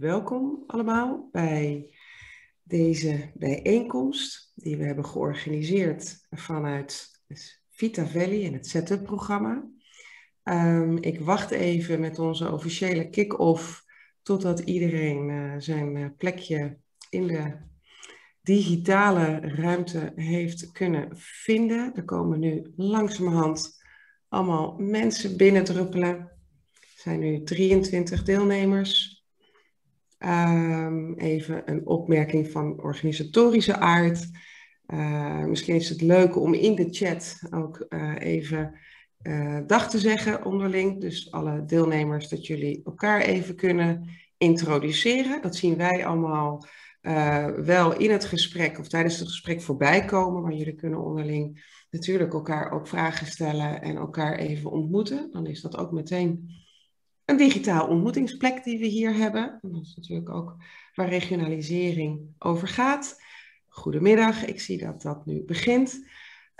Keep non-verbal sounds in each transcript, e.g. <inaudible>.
welkom allemaal bij deze bijeenkomst die we hebben georganiseerd vanuit Vita Valley en het Setup-programma. Um, ik wacht even met onze officiële kick-off totdat iedereen uh, zijn uh, plekje in de digitale ruimte heeft kunnen vinden. Er komen nu langzamerhand allemaal mensen binnendruppelen. Er zijn nu 23 deelnemers. Um, even een opmerking van organisatorische aard. Uh, misschien is het leuk om in de chat ook uh, even uh, dag te zeggen onderling. Dus alle deelnemers dat jullie elkaar even kunnen introduceren. Dat zien wij allemaal wel in het gesprek of tijdens het gesprek voorbij komen. Maar jullie kunnen onderling natuurlijk elkaar ook vragen stellen en elkaar even ontmoeten. Dan is dat ook meteen een digitaal ontmoetingsplek die we hier hebben. En dat is natuurlijk ook waar regionalisering over gaat. Goedemiddag, ik zie dat dat nu begint.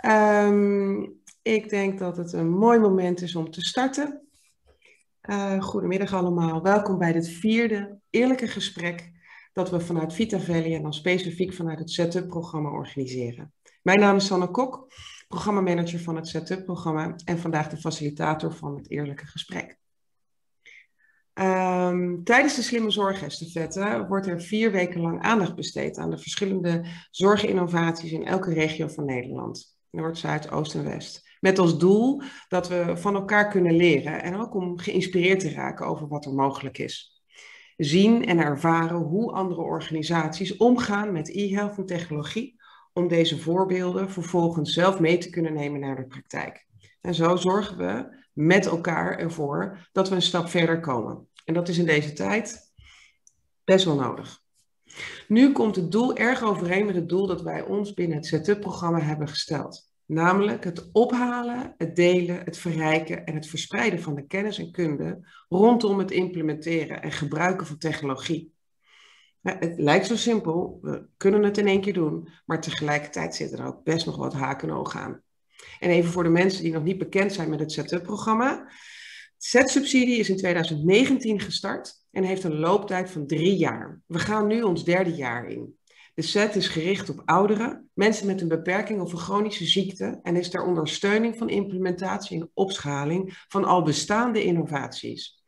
Um, ik denk dat het een mooi moment is om te starten. Uh, goedemiddag allemaal, welkom bij dit vierde eerlijke gesprek dat we vanuit Vita Valley en dan specifiek vanuit het Setup-programma organiseren. Mijn naam is Sanne Kok, programmamanager van het Setup-programma en vandaag de facilitator van het eerlijke gesprek. Um, tijdens de Slimme Zorgestafette wordt er vier weken lang aandacht besteed aan de verschillende zorginnovaties in elke regio van Nederland. Noord, Zuid, Oost en West. Met als doel dat we van elkaar kunnen leren en ook om geïnspireerd te raken over wat er mogelijk is. Zien en ervaren hoe andere organisaties omgaan met e-health en technologie om deze voorbeelden vervolgens zelf mee te kunnen nemen naar de praktijk. En zo zorgen we met elkaar ervoor dat we een stap verder komen. En dat is in deze tijd best wel nodig. Nu komt het doel erg overeen met het doel dat wij ons binnen het setup-programma hebben gesteld. Namelijk het ophalen, het delen, het verrijken en het verspreiden van de kennis en kunde rondom het implementeren en gebruiken van technologie. Het lijkt zo simpel, we kunnen het in één keer doen, maar tegelijkertijd zitten er ook best nog wat haken en ogen aan. En even voor de mensen die nog niet bekend zijn met het setup-programma. Z-subsidie is in 2019 gestart en heeft een looptijd van drie jaar. We gaan nu ons derde jaar in. De set is gericht op ouderen, mensen met een beperking of een chronische ziekte en is ter ondersteuning van implementatie en opschaling van al bestaande innovaties.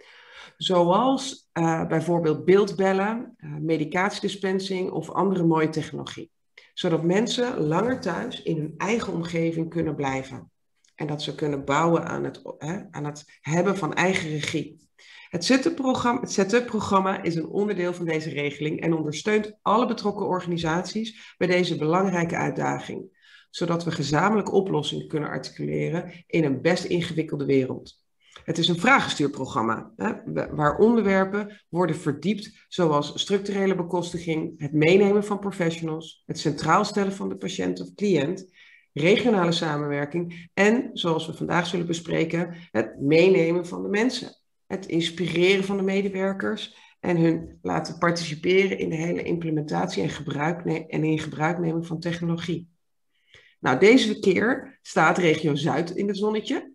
Zoals uh, bijvoorbeeld beeldbellen, uh, medicatiedispensing of andere mooie technologie zodat mensen langer thuis in hun eigen omgeving kunnen blijven. En dat ze kunnen bouwen aan het, hè, aan het hebben van eigen regie. Het setup-programma is een onderdeel van deze regeling en ondersteunt alle betrokken organisaties bij deze belangrijke uitdaging, zodat we gezamenlijk oplossingen kunnen articuleren in een best ingewikkelde wereld. Het is een vragenstuurprogramma hè, waar onderwerpen worden verdiept, zoals structurele bekostiging, het meenemen van professionals, het centraal stellen van de patiënt of cliënt, regionale samenwerking en, zoals we vandaag zullen bespreken, het meenemen van de mensen, het inspireren van de medewerkers en hun laten participeren in de hele implementatie en, gebruik en in gebruikneming van technologie. Nou, deze keer staat regio Zuid in het zonnetje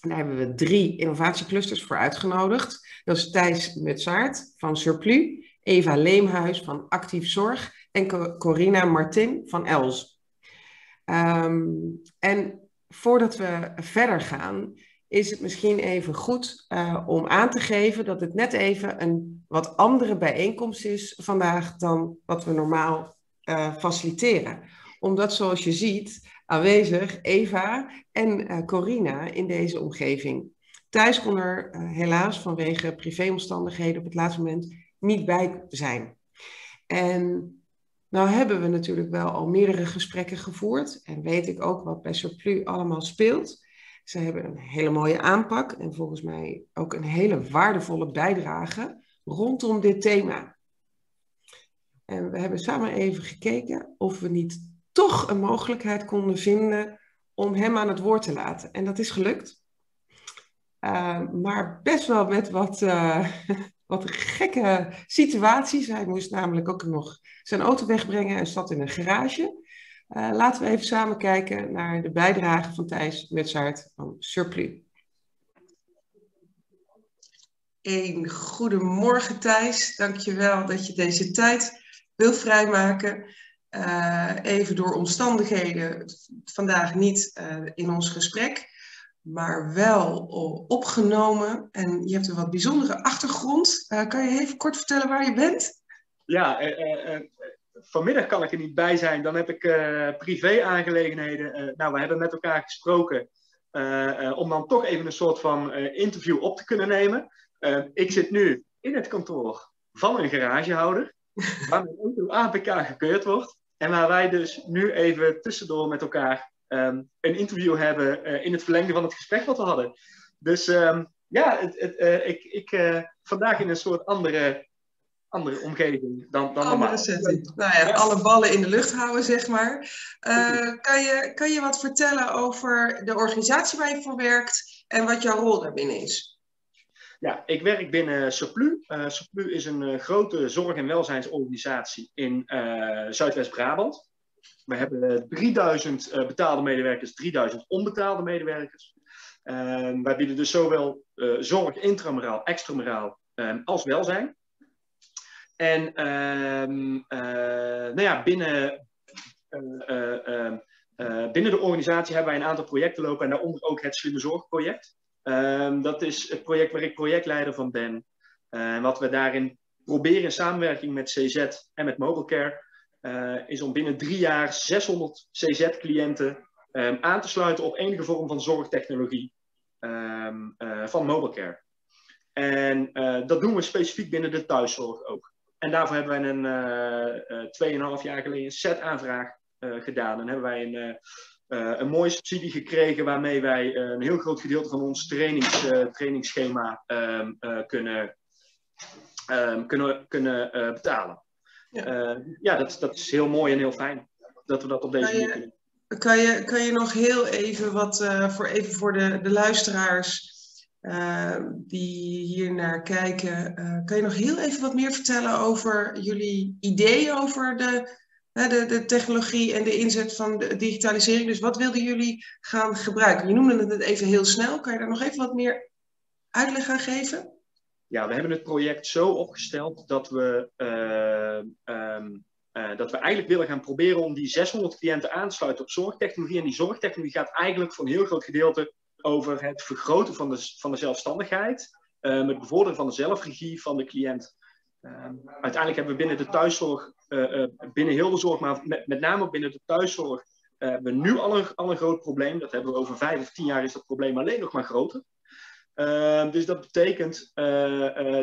daar hebben we drie innovatieclusters voor uitgenodigd. Dat is Thijs Mutsaert van Surplus, Eva Leemhuis van Actief Zorg en Corina Martin van Els. Um, en voordat we verder gaan, is het misschien even goed uh, om aan te geven dat het net even een wat andere bijeenkomst is vandaag dan wat we normaal uh, faciliteren. Omdat zoals je ziet, aanwezig, Eva en uh, Corina in deze omgeving. Thuis kon er uh, helaas vanwege privéomstandigheden op het laatste moment niet bij zijn. En nou hebben we natuurlijk wel al meerdere gesprekken gevoerd en weet ik ook wat bij Surplus allemaal speelt. Ze hebben een hele mooie aanpak en volgens mij ook een hele waardevolle bijdrage rondom dit thema. En we hebben samen even gekeken of we niet toch een mogelijkheid konden vinden om hem aan het woord te laten. En dat is gelukt. Uh, maar best wel met wat, uh, <laughs> wat gekke situaties. Hij moest namelijk ook nog zijn auto wegbrengen en zat in een garage. Uh, laten we even samen kijken naar de bijdrage van Thijs Mutsaert van Surplus. een goedemorgen Thijs. Dankjewel dat je deze tijd wil vrijmaken. Uh, even door omstandigheden vandaag niet uh, in ons gesprek, maar wel opgenomen. En je hebt een wat bijzondere achtergrond. Uh, kan je even kort vertellen waar je bent? Ja, vanmiddag kan ik er niet bij zijn. Dan heb ik privé-aangelegenheden. nou, we hebben met elkaar gesproken om dan toch even een soort van interview op te kunnen nemen. Ik zit nu in het kantoor van een garagehouder, waar mijn auto APK gekeurd wordt. En waar wij dus nu even tussendoor met elkaar um, een interview hebben uh, in het verlengde van het gesprek wat we hadden. Dus um, ja, het, het, uh, ik, ik uh, vandaag in een soort andere, andere omgeving dan, dan andere normaal. setting. Nou ja, ja, alle ballen in de lucht houden, zeg maar. kan, je, kan je wat vertellen over de organisatie waar je voor werkt en wat jouw rol daarbinnen is? Ja, ik werk binnen Surplu. Uh, is een uh, grote zorg- en welzijnsorganisatie in uh, Zuidwest-Brabant. We hebben 3000 betaalde medewerkers, 3000 onbetaalde medewerkers. Ehm, wij bieden dus zowel zorg intramuraal, extramuraal ehm, als welzijn. En ehm, nou ja, binnen, binnen de organisatie hebben wij een aantal projecten lopen en daaronder ook het Slimme Zorgproject. Um, dat is het project waar ik projectleider van ben. Uh, wat we daarin proberen in samenwerking met CZ en met Mobilecare, uh, is om binnen drie jaar 600 CZ-cliënten um, aan te sluiten op enige vorm van zorgtechnologie um, uh, van Mobilecare. En dat doen we specifiek binnen de thuiszorg ook. En daarvoor hebben wij een 2,5 jaar geleden een set-aanvraag gedaan. En hebben wij een een mooie subsidie gekregen waarmee wij uh, een heel groot gedeelte van ons trainings, uh, trainingsschema um, kunnen, um, kunnen, kunnen betalen. Ja, ja dat, dat is heel mooi en heel fijn dat we dat op deze manier kunnen. Kan je, kan je nog heel even wat voor, even voor de, de luisteraars die hier naar kijken, kan je nog heel even wat meer vertellen over jullie ideeën over de de, de technologie en de inzet van de digitalisering. Dus wat wilden jullie gaan gebruiken? Je noemde het even heel snel. Kan je daar nog even wat meer uitleg aan geven? Ja, we hebben het project zo opgesteld dat we, uh, um, uh, dat we eigenlijk willen gaan proberen om die 600 cliënten aan te sluiten op zorgtechnologie. En die zorgtechnologie gaat eigenlijk voor een heel groot gedeelte over het vergroten van de, van de zelfstandigheid. Uh, het bevorderen van de zelfregie van de cliënt. Ehm, uiteindelijk hebben we binnen de thuiszorg, binnen heel de zorg, maar met, name binnen de thuiszorg, uh, hebben we nu al een, al groot probleem. Dat hebben we over vijf of tien jaar is dat probleem alleen nog maar groter. Ehm, dus dat betekent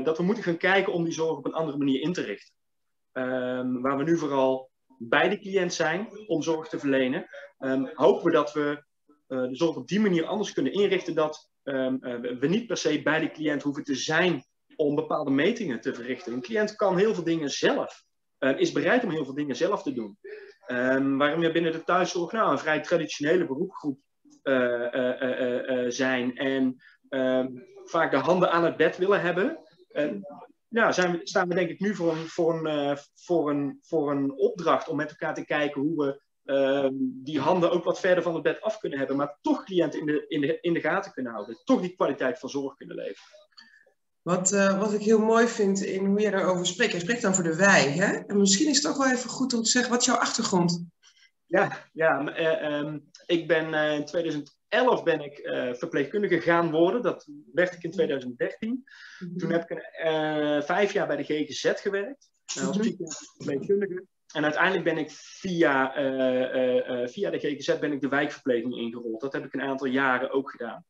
dat we moeten gaan kijken om die zorg op een andere manier in te richten. Um, waar we nu vooral bij de cliënt zijn om zorg te verlenen, hopen we dat we de zorg op die manier anders kunnen inrichten dat we niet per se bij de cliënt hoeven te zijn om bepaalde metingen te verrichten. Een cliënt kan heel veel dingen zelf, uh, is bereid om heel veel dingen zelf te doen. Um, waarom we binnen de thuiszorg nou, een vrij traditionele beroepgroep uh, uh, zijn en ehm, vaak de handen aan het bed willen hebben. nou, zijn we, staan we denk ik nu voor een, voor, een, voor, een, voor een opdracht om met elkaar te kijken hoe we ehm, die handen ook wat verder van het bed af kunnen hebben, maar toch cliënten in de, in de, in de gaten kunnen houden. Toch die kwaliteit van zorg kunnen leveren. Wat, uh, wat ik heel mooi vind in hoe je daarover spreekt. Je spreekt dan voor de wij. Hè? En misschien is het ook wel even goed om te zeggen, wat is jouw achtergrond? Ja, ja uh, um, ik ben uh, in 2011 ben ik verpleegkundige gaan worden. Dat werd ik in 2013. Mm-hmm. Toen heb ik vijf jaar bij de GGZ gewerkt. als mm-hmm. verpleegkundige. En uiteindelijk ben ik via, via de GGZ ben ik de wijkverpleging ingerold. Dat heb ik een aantal jaren ook gedaan.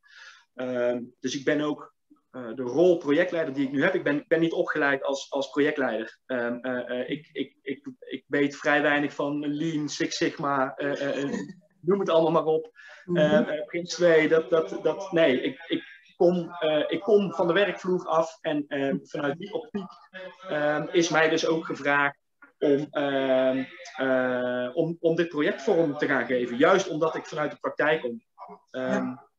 Ehm, dus ik ben ook uh, de rol projectleider die ik nu heb. Ik ben, ben niet opgeleid als, als projectleider. Um, uh, uh, ik, ik, ik, ik weet vrij weinig van Lean, Six Sigma, noem het allemaal maar op. Mm Prins 2, dat, dat, dat, nee, ik, ik, kom, ik kom van de werkvloer af en ehm, vanuit die optiek um, is mij dus ook gevraagd om, om, om dit project vorm te gaan geven. Juist omdat ik vanuit de praktijk kom. Ja.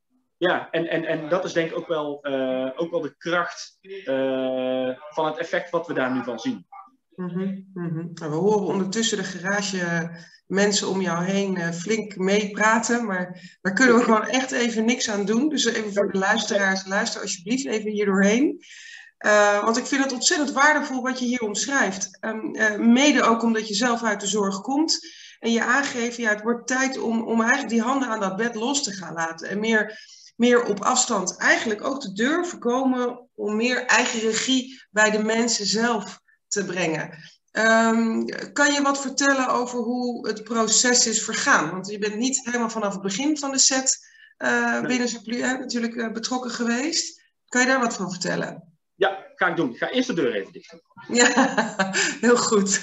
Ja, en, en, en dat is denk ik ook wel, uh, ook wel de kracht uh, van het effect wat we daar nu van zien. Mm -hmm, mm -hmm. We horen ondertussen de garage mensen om jou heen flink meepraten, maar daar kunnen we <laughs> gewoon echt even niks aan doen. Dus even voor de luisteraars, luister alsjeblieft even hier doorheen. Uh, want ik vind het ontzettend waardevol wat je hier omschrijft. Um, uh, mede ook omdat je zelf uit de zorg komt. En je aangeeft, ja, het wordt tijd om, om eigenlijk die handen aan dat bed los te gaan laten. En meer, meer op afstand eigenlijk ook te durven komen om meer eigen regie bij de mensen zelf te brengen. Um, kan je wat vertellen over hoe het proces is vergaan? Want je bent niet helemaal vanaf het begin van de set uh, binnen Saplu natuurlijk uh, betrokken geweest. Kan je daar wat van vertellen? Ja, ga ik doen. Ik ga eerst de deur even dicht Ja, <laughs> heel goed.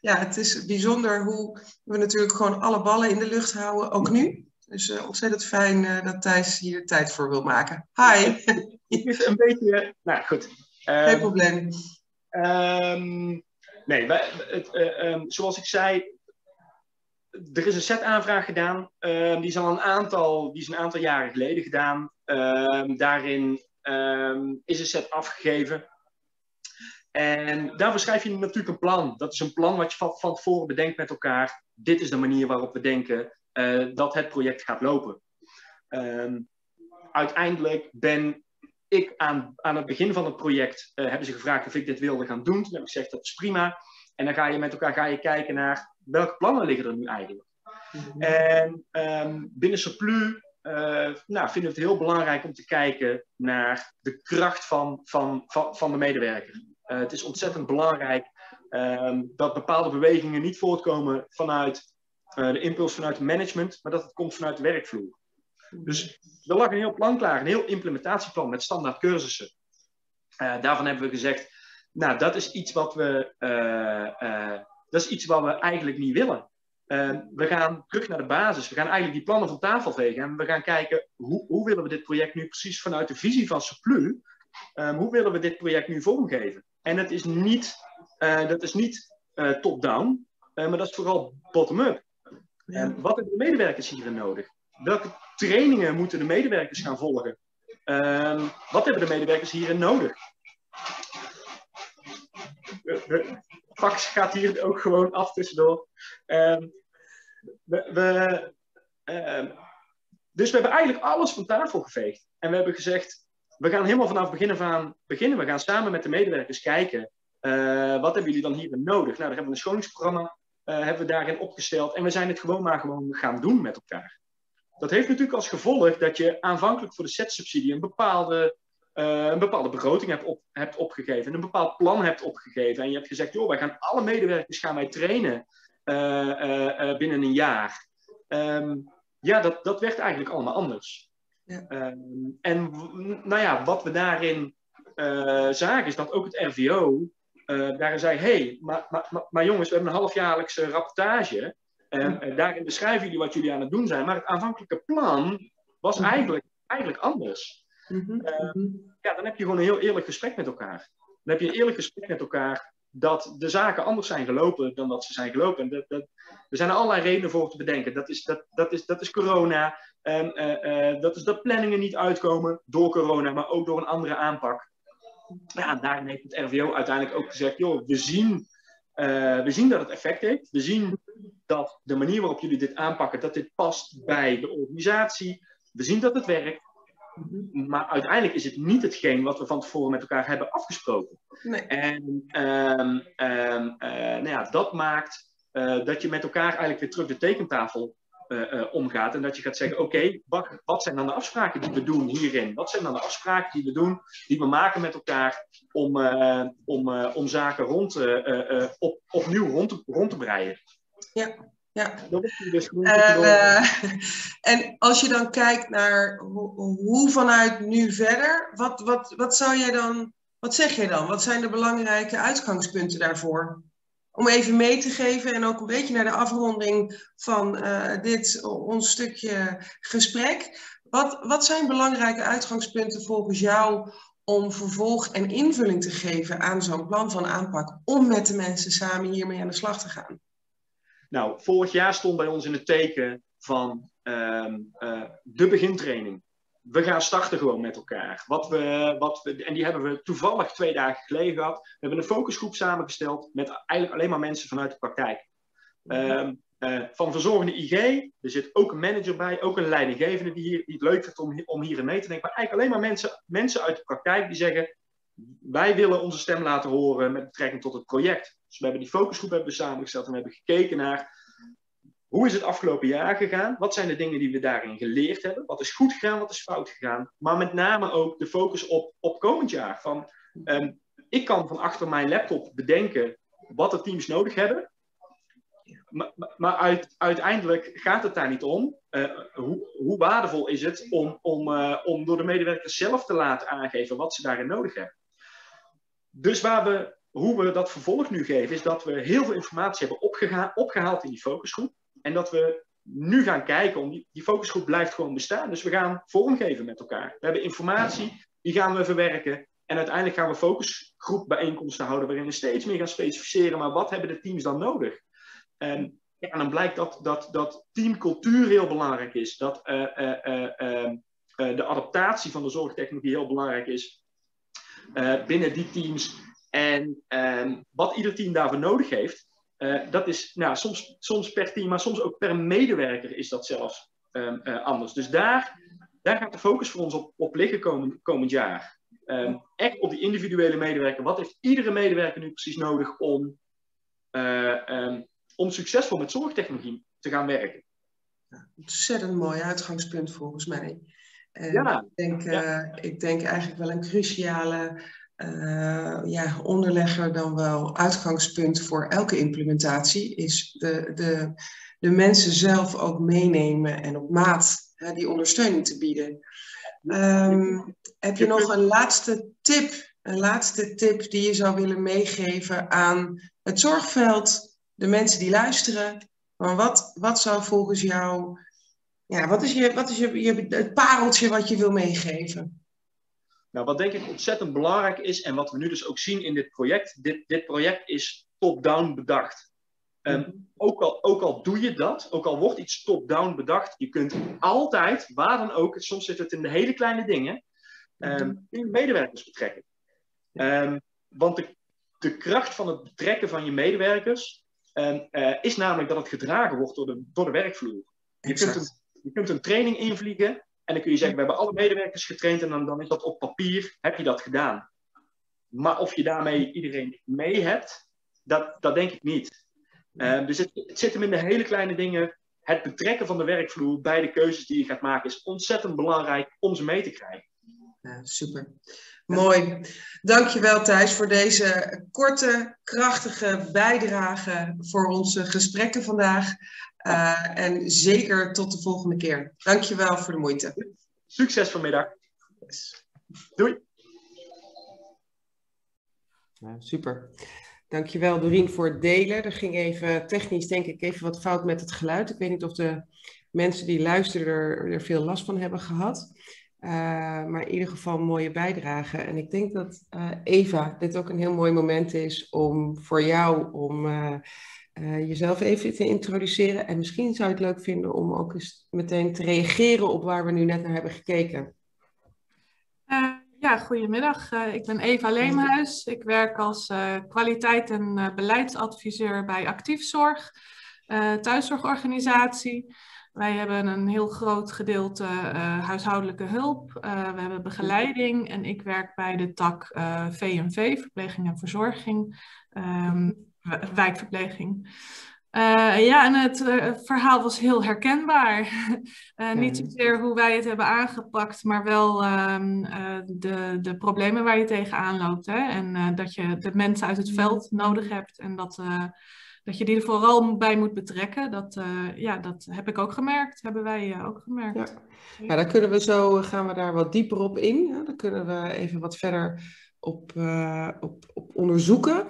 Ja, het is bijzonder hoe we natuurlijk gewoon alle ballen in de lucht houden, ook nu. Dus uh, ontzettend fijn uh, dat Thijs hier tijd voor wil maken. Hi. <laughs> Het is een beetje... Nou, goed. Um, Geen probleem. Um, nee, wij, het, uh, um, zoals ik zei, er is een set-aanvraag gedaan. die, is al een aantal, die is een aantal jaren geleden gedaan. daarin is een set afgegeven. En daarvoor schrijf je natuurlijk een plan. Dat is een plan wat je van, van tevoren bedenkt met elkaar. Dit is de manier waarop we denken uh, dat het project gaat lopen. Um, uiteindelijk ben ik aan, aan het begin van het project, uh, hebben ze gevraagd of ik dit wilde gaan doen. Toen heb ik gezegd, dat is prima. En dan ga je met elkaar ga je kijken naar welke plannen liggen er nu eigenlijk. Mm-hmm. En um, binnen Surplus uh, nou, vinden we het heel belangrijk om te kijken naar de kracht van, van, van, van de medewerker. Uh, het is ontzettend belangrijk um, dat bepaalde bewegingen niet voortkomen vanuit uh, de impuls vanuit management, maar dat het komt vanuit de werkvloer. Dus er lag een heel plan klaar, een heel implementatieplan met standaard cursussen. Uh, daarvan hebben we gezegd, nou dat is iets wat we, dat is iets wat we eigenlijk niet willen. we gaan terug naar de basis. We gaan eigenlijk die plannen van tafel vegen. En we gaan kijken hoe, hoe willen we dit project nu precies vanuit de visie van Surplus. Um, hoe willen we dit project nu vormgeven? En het is niet, dat is niet top-down, maar dat is vooral bottom-up. Ja. wat hebben de medewerkers hierin nodig? Welke trainingen moeten de medewerkers gaan volgen? Um, wat hebben de medewerkers hierin nodig? Fax gaat hier ook gewoon af tussendoor. Um, we, we, um, dus we hebben eigenlijk alles van tafel geveegd. En we hebben gezegd, we gaan helemaal vanaf begin af aan beginnen. We gaan samen met de medewerkers kijken. Uh, wat hebben jullie dan hierin nodig? Nou, daar hebben we een scholingsprogramma uh, hebben we daarin opgesteld. En we zijn het gewoon maar gewoon gaan doen met elkaar. Dat heeft natuurlijk als gevolg dat je aanvankelijk voor de setsubsidie een bepaalde, uh, een bepaalde begroting hebt, op, hebt opgegeven. Een bepaald plan hebt opgegeven. En je hebt gezegd, joh, wij gaan alle medewerkers gaan wij trainen binnen een jaar. Um, ja, dat, dat werd eigenlijk allemaal anders. Ja. Um, en nou ja, wat we daarin zagen is dat ook het RVO uh, daarin zei: hey, maar, maar, maar, jongens, we hebben een halfjaarlijkse rapportage. En uh, daarin beschrijven jullie wat jullie aan het doen zijn. Maar het aanvankelijke plan was mhm. eigenlijk, eigenlijk anders. Mm-hmm. ja, dan heb je gewoon een heel eerlijk gesprek met elkaar. Dan heb je een eerlijk gesprek met elkaar dat de zaken anders zijn gelopen dan dat ze zijn gelopen. En dat, dat, er zijn allerlei redenen voor te bedenken. Dat is, dat, dat is, dat is corona. En uh, uh, dat is dat planningen niet uitkomen door corona, maar ook door een andere aanpak. Ja, daarin heeft het RVO uiteindelijk ook gezegd: joh, we zien, uh, we zien dat het effect heeft. We zien dat de manier waarop jullie dit aanpakken, dat dit past bij de organisatie. We zien dat het werkt. Maar uiteindelijk is het niet hetgeen wat we van tevoren met elkaar hebben afgesproken. Nee. En um, um, nou ja, dat maakt dat je met elkaar eigenlijk weer terug de tekentafel omgaat. En dat je gaat zeggen, oké, okay, wat, wat, zijn dan de afspraken die we doen hierin? Wat zijn dan de afspraken die we doen, die we maken met elkaar om, uh, om, om zaken rond, op, opnieuw rond te, rond te breien? Ja. Ja. Dus <laughs> en als je dan kijkt naar hoe, hoe vanuit nu verder, wat, wat, wat zou jij dan, wat zeg je dan? Wat zijn de belangrijke uitgangspunten daarvoor? Om even mee te geven en ook een beetje naar de afronding van uh, dit ons stukje gesprek. Wat, wat zijn belangrijke uitgangspunten volgens jou om vervolg en invulling te geven aan zo'n plan van aanpak om met de mensen samen hiermee aan de slag te gaan? Nou, vorig jaar stond bij ons in het teken van uh, uh, de begintraining we gaan starten gewoon met elkaar. Wat we, wat we, en die hebben we toevallig twee dagen geleden gehad. We hebben een focusgroep samengesteld met eigenlijk alleen maar mensen vanuit de praktijk. Um, uh, van verzorgende IG, er zit ook een manager bij, ook een leidinggevende die, hier, die het leuk vindt om, om hierin mee te denken. Maar eigenlijk alleen maar mensen, mensen uit de praktijk die zeggen: wij willen onze stem laten horen met betrekking tot het project. Dus we hebben die focusgroep hebben we samengesteld en we hebben gekeken naar hoe is het afgelopen jaar gegaan? Wat zijn de dingen die we daarin geleerd hebben? Wat is goed gegaan, wat is fout gegaan? Maar met name ook de focus op, op komend jaar. Van, ehm, ik kan van achter mijn laptop bedenken wat de teams nodig hebben. Maar, maar uiteindelijk gaat het daar niet om. Uh, hoe, hoe, waardevol is het om, om, uh, om door de medewerkers zelf te laten aangeven wat ze daarin nodig hebben? Dus waar we, hoe we dat vervolg nu geven, is dat we heel veel informatie hebben opgehaald in die focusgroep. En dat we nu gaan kijken, om die, focusgroep blijft gewoon bestaan. Dus we gaan vormgeven met elkaar. We hebben informatie, die gaan we verwerken. En uiteindelijk gaan we focusgroepbijeenkomsten houden waarin we steeds meer gaan specificeren. Maar wat hebben de teams dan nodig? En, ja, dan blijkt dat, dat, dat teamcultuur heel belangrijk is. Dat uh, uh, de adaptatie van de zorgtechnologie heel belangrijk is binnen die teams. En ehm, wat ieder team daarvoor nodig heeft, dat is nou, soms, soms per team, maar soms ook per medewerker is dat zelfs um, anders. Dus daar, daar gaat de focus voor ons op, op liggen komend, komend jaar. Um, echt op die individuele medewerker. Wat heeft iedere medewerker nu precies nodig om om succesvol met zorgtechnologie te gaan werken. Ontzettend mooi uitgangspunt volgens mij. ja, ik, denk, uh, ik denk eigenlijk wel een cruciale uh, ja, onderlegger dan wel uitgangspunt voor elke implementatie is de, de, de mensen zelf ook meenemen en op maat hè, die ondersteuning te bieden. Um, heb je nog een laatste tip, een laatste tip die je zou willen meegeven aan het zorgveld, de mensen die luisteren. Maar wat, wat zou volgens jou, ja, wat is, je, wat is je, je, het pareltje wat je wil meegeven? Nou, wat denk ik ontzettend belangrijk is en wat we nu dus ook zien in dit project, dit, dit project is top-down bedacht. Um, ook, al, ook al doe je dat, ook al wordt iets top-down bedacht, je kunt altijd, waar dan ook, soms zit het in de hele kleine dingen, um, je medewerkers betrekken. Um, want de, de kracht van het betrekken van je medewerkers en, uh, is namelijk dat het gedragen wordt door de, door de werkvloer. Je kunt, een, je kunt, een, training invliegen en dan kun je zeggen, we hebben alle medewerkers getraind en dan, dan is dat op papier, heb je dat gedaan. Maar of je daarmee iedereen mee hebt, dat, dat denk ik niet. Uh, dus het, het zit hem in de hele kleine dingen. Het betrekken van de werkvloer bij de keuzes die je gaat maken is ontzettend belangrijk om ze mee te krijgen. Ja, super. Mooi. Dankjewel Thijs voor deze korte, krachtige bijdrage voor onze gesprekken vandaag. Uh, en zeker tot de volgende keer. Dankjewel voor de moeite. Succes vanmiddag. Yes. Doei. Ja, super. Dankjewel Dorien voor het delen. Er ging even technisch denk ik even wat fout met het geluid. Ik weet niet of de mensen die luisteren er, er veel last van hebben gehad. Uh, maar in ieder geval een mooie bijdrage. En ik denk dat uh, Eva, dit ook een heel mooi moment is om voor jou om uh, jezelf even te introduceren. En misschien zou je het leuk vinden om ook eens meteen te reageren op waar we nu net naar hebben gekeken. ja, goedemiddag. ik ben Eva Leemhuis. Ik werk als kwaliteit- en beleidsadviseur bij Actiefzorg, thuiszorgorganisatie. Wij hebben een heel groot gedeelte huishoudelijke hulp. We hebben begeleiding en ik werk bij de tak V&V, verpleging en verzorging, um, wijkverpleging. ja, en het verhaal was heel herkenbaar. <laughs> niet zozeer hoe wij het hebben aangepakt, maar wel um, de, de problemen waar je tegenaan loopt. Hè? En dat je de mensen uit het veld nodig hebt en dat dat je die er vooral bij moet betrekken. Dat, ja, dat heb ik ook gemerkt, hebben wij ook gemerkt. Ja. ja, dan kunnen we zo, gaan we daar wat dieper op in. Ja, dan kunnen we even wat verder op, uh, op, op onderzoeken.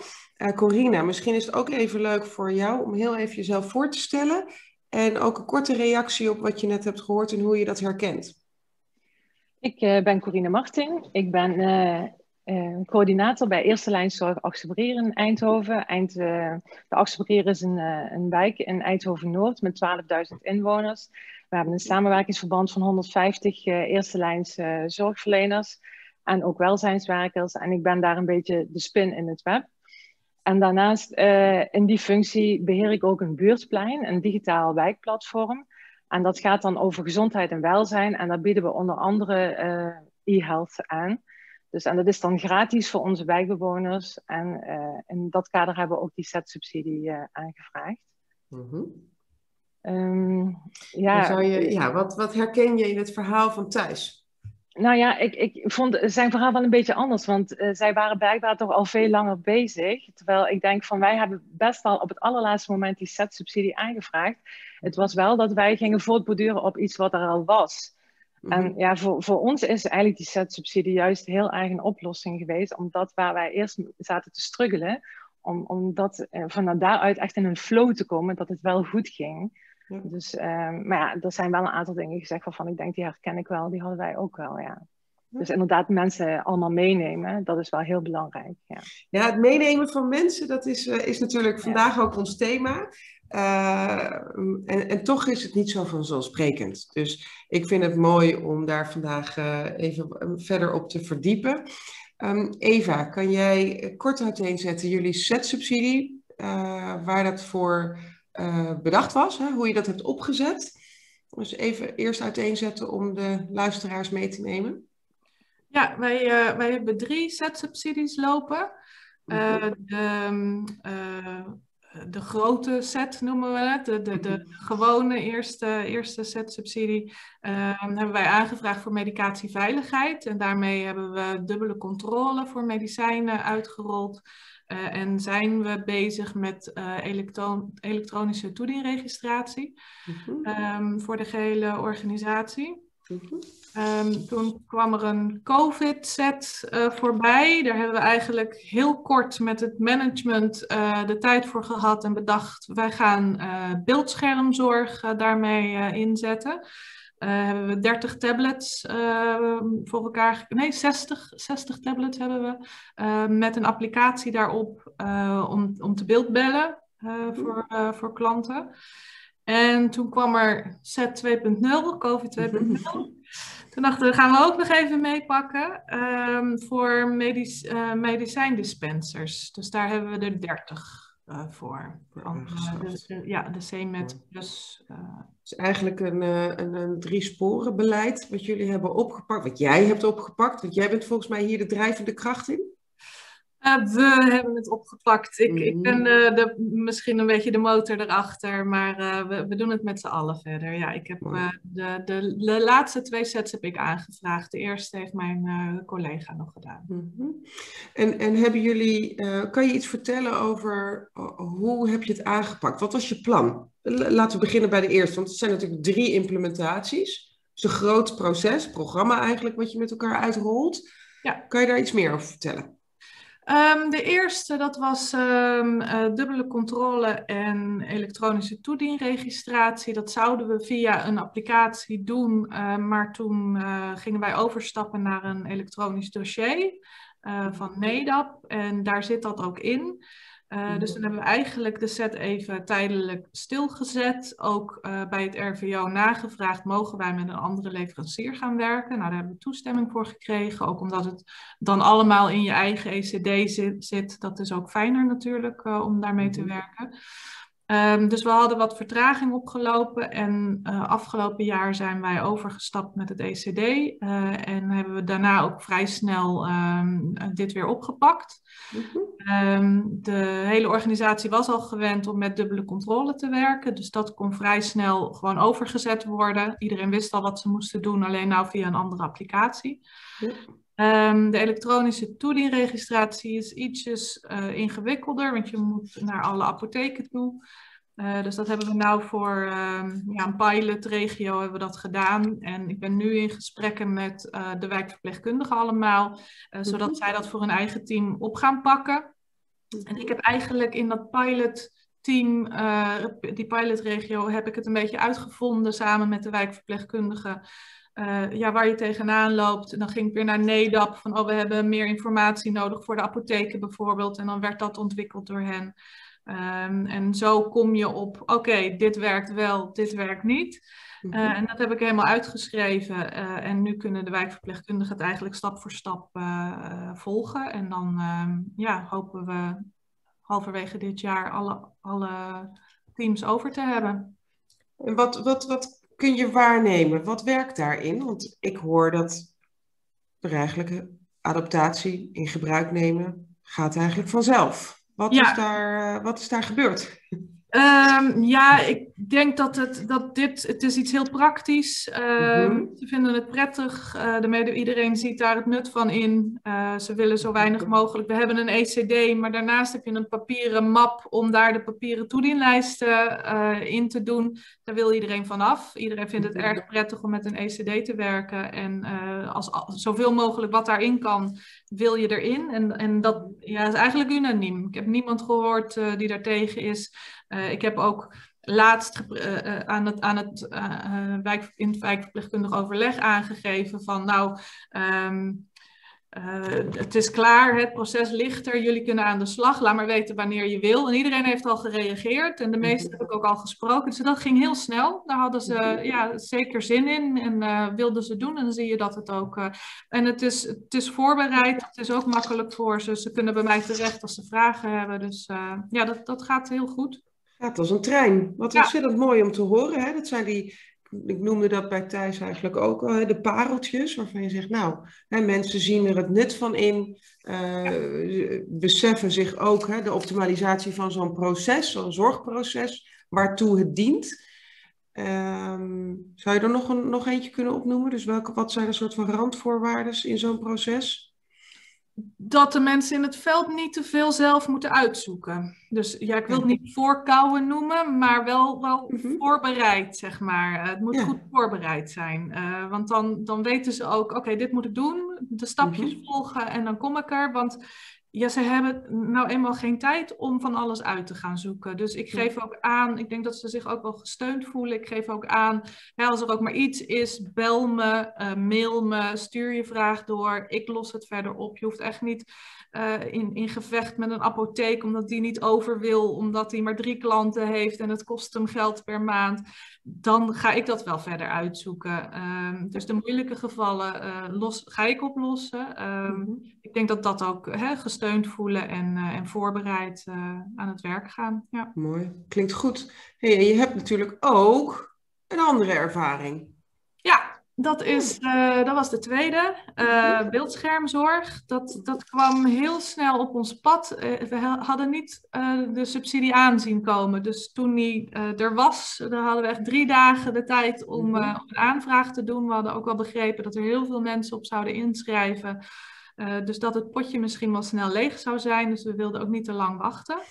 Corina, misschien is het ook even leuk voor jou om heel even jezelf voor te stellen. En ook een korte reactie op wat je net hebt gehoord en hoe je dat herkent. Ik ben Corine Martin. Ik ben uh, coördinator bij Eerste Lijn Zorg Achterbrier in Eindhoven. Eind, uh, de Achterbrier is een, uh, een wijk in Eindhoven-Noord met 12.000 inwoners. We hebben een samenwerkingsverband van 150 Eerste Lijns zorgverleners en ook welzijnswerkers. En ik ben daar een beetje de spin in het web. En daarnaast in die functie beheer ik ook een buurtplein, een digitaal wijkplatform. En dat gaat dan over gezondheid en welzijn. En daar bieden we onder andere e-health aan. Dus, en dat is dan gratis voor onze wijkbewoners. En in dat kader hebben we ook die set-subsidie aangevraagd. Mm ja, zou je, ja wat, wat herken je in het verhaal van Thijs? Nou ja, ik, ik vond zijn verhaal wel een beetje anders, want uh, zij waren blijkbaar toch al veel langer bezig. Terwijl ik denk van wij hebben best wel op het allerlaatste moment die set-subsidie aangevraagd. Het was wel dat wij gingen voortborduren op iets wat er al was. Mhm. En ja, voor, voor ons is eigenlijk die set-subsidie juist heel erg een oplossing geweest, omdat waar wij eerst zaten te struggelen, om, om dat, uh, van daaruit echt in een flow te komen, dat het wel goed ging. Dus, ehm, maar ja, er zijn wel een aantal dingen gezegd waarvan ik denk, die herken ik wel, die hadden wij ook wel, ja. Dus inderdaad, mensen allemaal meenemen, dat is wel heel belangrijk. Ja, ja het meenemen van mensen, dat is, uh, is natuurlijk vandaag ook ons thema. Uh, en, en toch is het niet zo vanzelfsprekend. Dus ik vind het mooi om daar vandaag uh, even verder op te verdiepen. Um, Eva, kan jij kort uiteenzetten jullie set-subsidie, waar dat voor uh, bedacht was, hè, hoe je dat hebt opgezet. Dus even eerst uiteenzetten om de luisteraars mee te nemen. Ja, wij, uh, wij hebben drie set-subsidies lopen. Uh, de, de grote set noemen we het, de, de, de gewone eerste, eerste set-subsidie, hebben wij aangevraagd voor medicatieveiligheid. En daarmee hebben we dubbele controle voor medicijnen uitgerold. Uh, en zijn we bezig met uh, elektron elektronische toedienregistratie mm um, voor de gehele organisatie. Mm um, toen kwam er een COVID-set uh, voorbij. Daar hebben we eigenlijk heel kort met het management de tijd voor gehad en bedacht, wij gaan beeldschermzorg daarmee inzetten. Uh, hebben we 30 tablets uh, voor elkaar, nee 60, 60 tablets hebben we, uh, met een applicatie daarop om, om te beeldbellen voor, voor klanten. En toen kwam er SET 2.0, COVID 2.0. <laughs> Toen dachten we, gaan we ook nog even meepakken um, voor medic medicijndispensers. Dus daar hebben we er 30 uh, voor. Uh, dus, ja, de C met plus. Uh... Het is eigenlijk een, een, een drie sporen beleid wat jullie hebben opgepakt, wat jij hebt opgepakt, want jij bent volgens mij hier de drijvende kracht in. Uh, we hebben het opgepakt. Ik, ik ben uh, de, misschien een beetje de motor erachter, maar uh, we, we, doen het met z'n allen verder. Ja, ik heb de, de, de, laatste twee sets heb ik aangevraagd. De eerste heeft mijn collega nog gedaan. Mm -hmm. en, en hebben jullie, kan je iets vertellen over hoe heb je het aangepakt? Wat was je plan? Laten we beginnen bij de eerste, want het zijn natuurlijk drie implementaties. Het is een groot proces, programma eigenlijk, wat je met elkaar uitrolt. Ja. Kan je daar iets meer over vertellen? Um, de eerste, dat was um, uh, dubbele controle en elektronische toedienregistratie. Dat zouden we via een applicatie doen, uh, maar toen uh, gingen wij overstappen naar een elektronisch dossier van NEDAP en daar zit dat ook in. Uh, dus dan hebben we eigenlijk de set even tijdelijk stilgezet. Ook uh, bij het RVO nagevraagd, mogen wij met een andere leverancier gaan werken? Nou, daar hebben we toestemming voor gekregen. Ook omdat het dan allemaal in je eigen ECD zit. zit. Dat is ook fijner natuurlijk uh, om daarmee te mhm. werken. Um, dus we hadden wat vertraging opgelopen en uh, afgelopen jaar zijn wij overgestapt met het ECD uh, en hebben we daarna ook vrij snel um, dit weer opgepakt. um, de hele organisatie was al gewend om met dubbele controle te werken, dus dat kon vrij snel gewoon overgezet worden. Iedereen wist al wat ze moesten doen, alleen nou via een andere applicatie. Um, de elektronische toedienregistratie is ietsjes uh, ingewikkelder, want je moet naar alle apotheken toe. Uh, dus dat hebben we nou voor um, ja, een pilotregio hebben we dat gedaan. En ik ben nu in gesprekken met uh, de wijkverpleegkundigen allemaal, zodat mhm. zij dat voor hun eigen team op gaan pakken. En ik heb eigenlijk in dat pilotteam, die pilotregio, heb ik het een beetje uitgevonden samen met de wijkverpleegkundigen uh, ja, waar je tegenaan loopt. En dan ging ik weer naar NEDAP van, oh, we hebben meer informatie nodig voor de apotheken bijvoorbeeld. En dan werd dat ontwikkeld door hen. Um, en zo kom je op, oké, dit werkt wel, dit werkt niet. Uh, en dat heb ik helemaal uitgeschreven. Uh, en nu kunnen de wijkverpleegkundigen het eigenlijk stap voor stap volgen. En dan um, ja, hopen we halverwege dit jaar alle, alle teams over te hebben. En wat, wat, wat kun je waarnemen? Wat werkt daarin? Want ik hoor dat er eigenlijk adaptatie in gebruik nemen gaat eigenlijk vanzelf. Wat, is, daar, wat is daar gebeurd? Um, ja, ik denk dat, het, dat dit, het is iets heel praktisch. Um, Ze vinden het prettig. Uh, de iedereen ziet daar het nut van in. Uh, ze willen zo weinig mogelijk. We hebben een ECD, maar daarnaast heb je een papieren map om daar de papieren toedienlijsten uh, in te doen. Daar wil iedereen van af. Iedereen vindt het erg prettig om met een ECD te werken. En als, als, zoveel mogelijk wat daarin kan, wil je erin. En, en dat ja, is eigenlijk unaniem. Ik heb niemand gehoord die daartegen is. Uh, ik heb ook laatst uh, aan het, aan het wijk, in het wijkverpleegkundig overleg aangegeven van nou, um, het is klaar, het proces ligt er, jullie kunnen aan de slag, laat maar weten wanneer je wil. En iedereen heeft al gereageerd en de meesten heb ik ook al gesproken. Dus dat ging heel snel, daar hadden ze ja, zeker zin in en wilden ze doen. En dan zie je dat het ook... en het is, het is voorbereid, het is ook makkelijk voor ze. Ze kunnen bij mij terecht als ze vragen hebben. Dus ja, dat, dat gaat heel goed. Gaat als een trein. Wat ja. ontzettend mooi om te horen. Hè? Dat zijn die, ik noemde dat bij Thijs eigenlijk ook de pareltjes, waarvan je zegt, nou, hè, mensen zien er het nut van in, uh, beseffen zich ook hè, de optimalisatie van zo'n proces, zo'n zorgproces, waartoe het dient. Um, zou je er nog, een, nog eentje kunnen opnoemen? Dus welke, wat zijn een soort van randvoorwaarden in zo'n proces? Dat de mensen in het veld niet te veel zelf moeten uitzoeken. Dus ja, ik wil het niet voorkouwen noemen, maar wel, wel mhm. voorbereid, zeg maar. Het moet goed voorbereid zijn. Uh, want dan, dan weten ze ook, oké, dit moet ik doen, de stapjes mhm. volgen en dan kom ik er. Want ja, ze hebben nou eenmaal geen tijd om van alles uit te gaan zoeken. Dus ik geef ook aan, ik denk dat ze zich ook wel gesteund voelen. Ik geef ook aan, ja, als er ook maar iets is, bel me, uh, mail me, stuur je vraag door. Ik los het verder op. Je hoeft echt niet uh, in, in gevecht met een apotheek, omdat die niet over wil, omdat hij maar drie klanten heeft en het kost hem geld per maand. Dan ga ik dat wel verder uitzoeken. Um, dus de moeilijke gevallen uh, los, ga ik oplossen. Um, mm -hmm. Ik denk dat dat ook hè, gesteund voelen en, uh, en voorbereid aan het werk gaan. Ja. Mooi, klinkt goed. Hey, en je hebt natuurlijk ook een andere ervaring. Ja, dat, is, uh, dat was de tweede, uh, beeldschermzorg. Dat, dat kwam heel snel op ons pad. Uh, we hadden niet de subsidie aanzien komen. Dus toen die er was, dan hadden we echt drie dagen de tijd om, om een aanvraag te doen. We hadden ook wel begrepen dat er heel veel mensen op zouden inschrijven. Uh, dus dat het potje misschien wel snel leeg zou zijn. Dus we wilden ook niet te lang wachten. <laughs>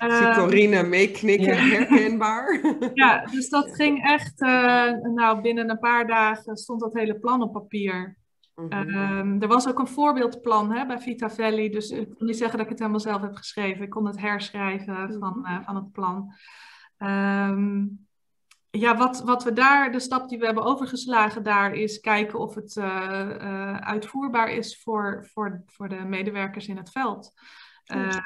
Uh, Corine meeknikken, ja. herkenbaar. <laughs> ja, dus dat ging echt... Uh, nou, binnen een paar dagen stond dat hele plan op papier. Mm -hmm. er was ook een voorbeeldplan hè, bij Vita Valley. Dus ik kan niet zeggen dat ik het helemaal zelf heb geschreven. Ik kon het herschrijven -hmm. van, eh, van het plan. Um, ja, wat, wat we daar, de stap die we hebben overgeslagen daar, is kijken of het uh, uh, uitvoerbaar is voor, voor, voor de medewerkers in het veld.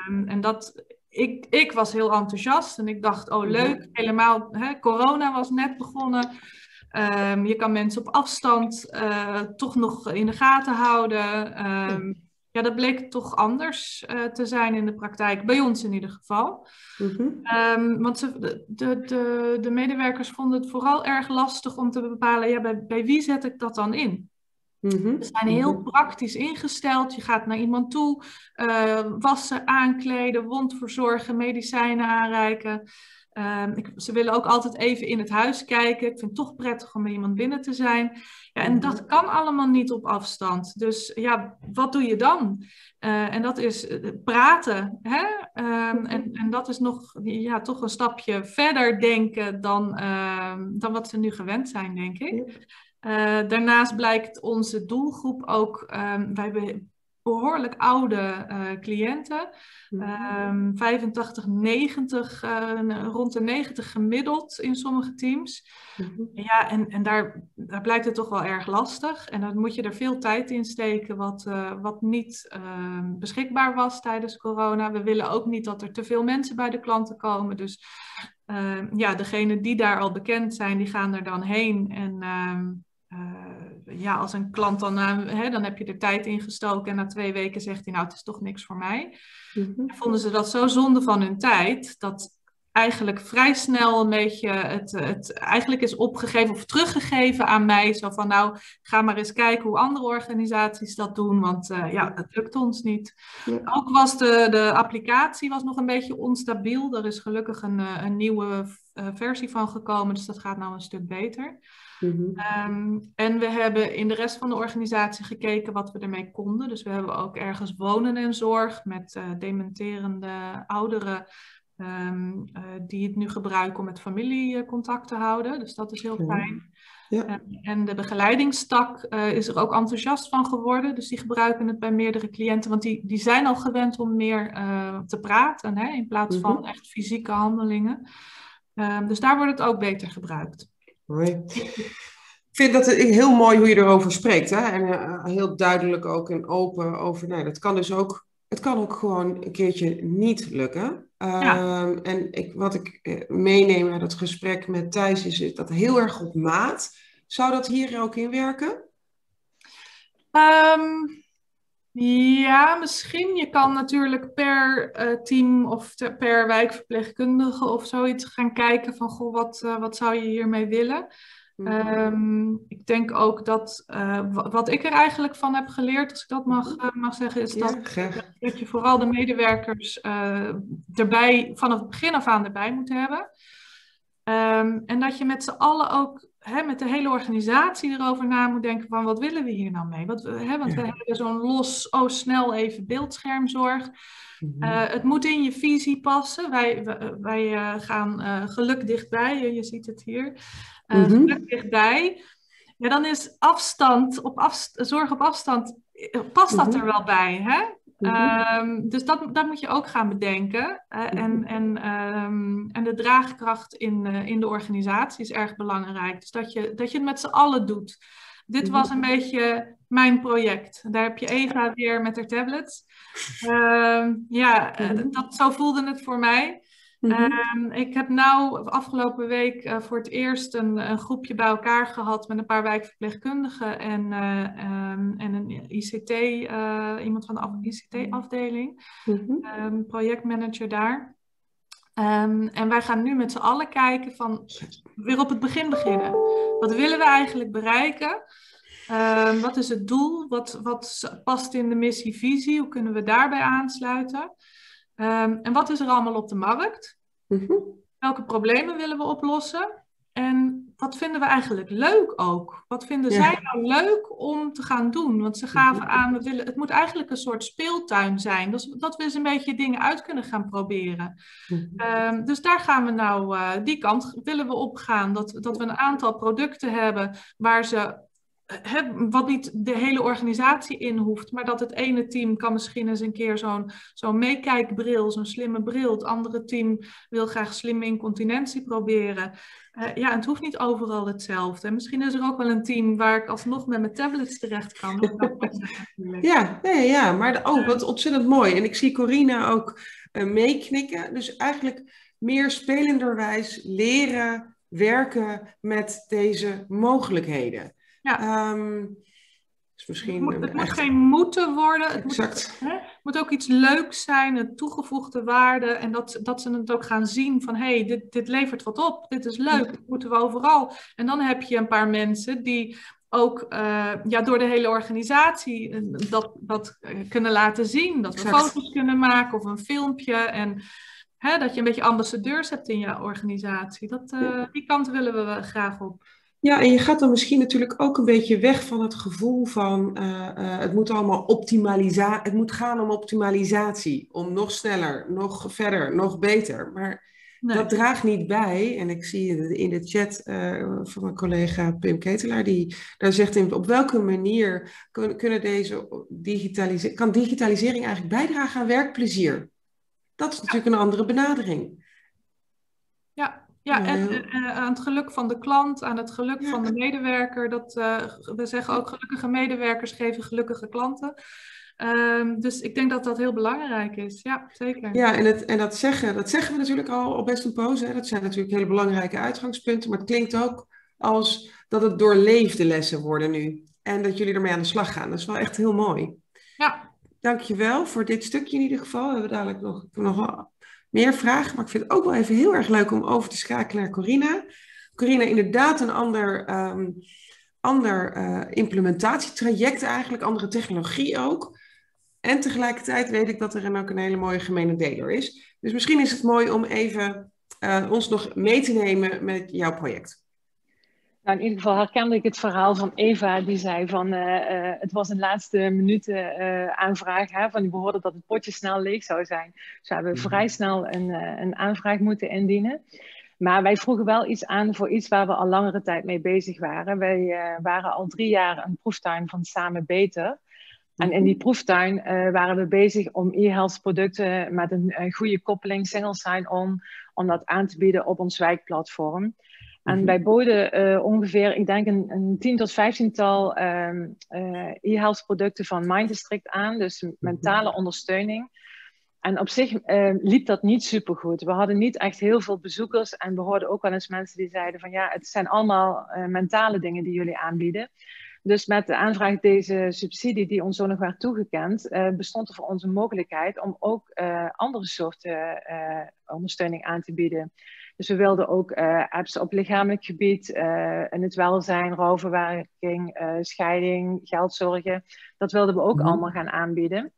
Um, en dat, ik, ik was heel enthousiast en ik dacht, oh leuk, helemaal, hè, corona was net begonnen. Um, je kan mensen op afstand uh, toch nog in de gaten houden. Um, ja, dat bleek toch anders uh, te zijn in de praktijk, bij ons in ieder geval. Mm -hmm. um, want ze, de, de, de medewerkers vonden het vooral erg lastig om te bepalen, ja, bij, bij wie zet ik dat dan in? Mm -hmm. We zijn heel mm -hmm. praktisch ingesteld. Je gaat naar iemand toe, uh, wassen, aankleden, wond verzorgen, medicijnen aanreiken. Um, ik, ze willen ook altijd even in het huis kijken. Ik vind het toch prettig om bij iemand binnen te zijn. Ja, en dat mhm. kan allemaal niet op afstand. Dus ja, wat doe je dan? Uh, en dat is uh, praten. Hè? Um, en, en dat is nog ja, toch een stapje verder denken dan, uh, dan wat ze nu gewend zijn, denk ik. Uh, daarnaast blijkt onze doelgroep ook, wij behoorlijk oude uh, cliënten. Um, 85, 90, uh, rond de 90 gemiddeld in sommige teams. Mm -hmm. Ja, en, en daar, daar blijkt het toch wel erg lastig. En dan moet je er veel tijd in steken, wat, uh, wat niet uh, beschikbaar was tijdens corona. We willen ook niet dat er te veel mensen bij de klanten komen. Dus ehm, ja, degenen die daar al bekend zijn, die gaan er dan heen. En ehm, ja, als een klant dan, uh, hè, dan heb je er tijd in gestoken en na twee weken zegt hij, nou, het is toch niks voor mij. Mm -hmm. Vonden ze dat zo zonde van hun tijd, dat eigenlijk vrij snel een beetje het, het eigenlijk is opgegeven of teruggegeven aan mij. Zo van nou, ga maar eens kijken hoe andere organisaties dat doen, want uh, ja, het lukt ons niet. Ook was de, de applicatie was nog een beetje onstabiel. Er is gelukkig een, eh, een nieuwe versie van gekomen, dus dat gaat nou een stuk beter. Mm -hmm. en we hebben in de rest van de organisatie gekeken wat we ermee konden. Dus we hebben ook ergens wonen en zorg met uh, dementerende ouderen Um, uh, die het nu gebruiken om met familiecontact te houden. Dus dat is heel fijn. Ja. Um, en de begeleidingstak is er ook enthousiast van geworden. Dus die gebruiken het bij meerdere cliënten. Want die, die zijn al gewend om meer te praten. Hè, in plaats van mm -hmm. echt fysieke handelingen. Dus daar wordt het ook beter gebruikt. Ik vind dat heel mooi hoe je erover spreekt. Hè? En heel duidelijk ook en open over. Nou, dat kan dus ook. Het kan ook gewoon een keertje niet lukken. Ja. Um, en ik, wat ik uh, meeneem uit het gesprek met Thijs is dat heel erg op maat. Zou dat hier ook in werken? Um, ja, misschien. Je kan natuurlijk per uh, team of te, per wijkverpleegkundige of zoiets gaan kijken van goh, wat, uh, wat zou je hiermee willen? Um, ik denk ook dat uh, wat ik er eigenlijk van heb geleerd, als ik dat mag, uh, mag zeggen, is dat, dat je vooral de medewerkers erbij, vanaf het begin af aan erbij moet hebben. Um, en dat je met z'n allen ook, hè, met de hele organisatie erover na moet denken van wat willen we hier nou mee? Wat, hè, want ja. we hebben zo'n los, oh snel even beeldschermzorg. Mm -hmm. het moet in je visie passen. Wij, wij, wij gaan geluk dichtbij, je ziet het hier mm -hmm. dichtbij. Ja, dan is afstand, op afst zorg op afstand, eh, past dat mm -hmm. er wel bij, hè? -hmm. um, dus dat, dat moet je ook gaan bedenken. Uh, en, en, um, en de draagkracht in, uh, in de organisatie is erg belangrijk. Dus dat je, dat je het met z'n allen doet. Dit was een beetje mijn project. Daar heb je Eva weer met haar tablets. Uh, ja, dat, zo voelde het voor mij. Mm-hmm. Um, ik heb nou afgelopen week uh, voor het eerst een, een, groepje bij elkaar gehad met een paar wijkverpleegkundigen en, uh, um, en een ICT, uh, iemand van de ICT-afdeling, mm-hmm. um, projectmanager daar. en wij gaan nu met z'n allen kijken van weer op het begin beginnen. Wat willen we eigenlijk bereiken? wat is het doel? Wat, wat past in de missie-visie? Hoe kunnen we daarbij aansluiten? Um, en wat is er allemaal op de markt? Mm-hmm. Welke problemen willen we oplossen? En wat vinden we eigenlijk leuk ook? Wat vinden ja. zij nou leuk om te gaan doen? Want ze gaven mm-hmm. aan, we willen, het moet eigenlijk een soort speeltuin zijn. Dus dat we eens een beetje dingen uit kunnen gaan proberen. Mm-hmm. Um, dus daar gaan we nou, uh, die kant willen we op gaan. Dat, dat we een aantal producten hebben waar ze wat niet de hele organisatie in hoeft, maar dat het ene team kan misschien eens een keer zo'n zo'n meekijkbril, zo'n slimme bril. Het andere team wil graag slimme incontinentie proberen. Uh, ja, het hoeft niet overal hetzelfde. Misschien is er ook wel een team waar ik alsnog met mijn tablets terecht kan. ja, nee, ja, maar oh, wat ontzettend mooi. En ik zie Corina ook uh, meeknikken. Dus eigenlijk meer spelenderwijs leren werken met deze mogelijkheden. Ja. Um, dus misschien het moet, het moet geen moeten worden. Het exact. Moet, hè, moet ook iets leuks zijn, een toegevoegde waarde. En dat, dat ze het ook gaan zien van, hé, hey, dit, dit levert wat op. Dit is leuk, dat moeten we overal. En dan heb je een paar mensen die ook uh, ja, door de hele organisatie eh, dat, dat kunnen laten zien. Dat we exact. foto's kunnen maken of een filmpje. En hè, dat je een beetje ambassadeurs hebt in je organisatie. Dat. Die kant willen we graag op. Ja, en je gaat dan misschien natuurlijk ook een beetje weg van het gevoel van uh, uh, het moet allemaal optimalisatie, het moet gaan om optimalisatie, om nog sneller, nog verder, nog beter. Maar nee. dat draagt niet bij. En ik zie in de chat uh, van mijn collega Pim Ketelaar, die daar zegt in, op welke manier kun, kunnen deze digitalisering, kan digitalisering eigenlijk bijdragen aan werkplezier? Dat is natuurlijk een andere benadering. Ja, en, en, aan het geluk van de klant, aan het geluk ja. van de medewerker. Dat, uh, we zeggen ook gelukkige medewerkers geven gelukkige klanten. Um, dus ik denk dat dat heel belangrijk is. Ja, zeker. Ja, en, het, en dat, zeggen, dat zeggen we natuurlijk al, al best een poos. Hè. Dat zijn natuurlijk hele belangrijke uitgangspunten. Maar het klinkt ook als dat het doorleefde lessen worden nu. En dat jullie ermee aan de slag gaan. Dat is wel echt heel mooi. Ja. Dankjewel voor dit stukje in ieder geval. We hebben dadelijk nog, nog meer vragen, maar ik vind het ook wel even heel erg leuk om over te schakelen naar Corina. Corina, inderdaad een ander, um, ander uh, implementatietraject eigenlijk, andere technologie ook. En tegelijkertijd weet ik dat er ook een hele mooie gemene deler is. Dus misschien is het mooi om even uh, ons nog mee te nemen met jouw project. Nou, in ieder geval herkende ik het verhaal van Eva, die zei van uh, uh, het was een laatste minuten uh, aanvraag. Hè, van die behoorde dat het potje snel leeg zou zijn. Dus we hebben -hmm. vrij snel een, een aanvraag moeten indienen. Maar wij vroegen wel iets aan voor iets waar we al langere tijd mee bezig waren. Wij waren al drie jaar een proeftuin van Samen Beter. En in die proeftuin waren we bezig om e-health producten met een, een goede koppeling, single sign-on, om dat aan te bieden op ons wijkplatform. En wij boden uh, ongeveer, ik denk, een, een 10 tot 15-tal um, uh, e-health producten van Mind District aan, dus mentale ondersteuning. En op zich uh, liep dat niet supergoed. We hadden niet echt heel veel bezoekers en we hoorden ook wel eens mensen die zeiden van ja, het zijn allemaal mentale dingen die jullie aanbieden. Dus met de aanvraag deze subsidie die ons zo nog werd toegekend, bestond er voor ons een mogelijkheid om ook andere soorten ondersteuning aan te bieden. Dus we wilden ook uh, apps op lichamelijk gebied, uh, in het welzijn, rouwverwerking, uh, scheiding, geldzorgen. Dat wilden we ook mm. allemaal gaan aanbieden.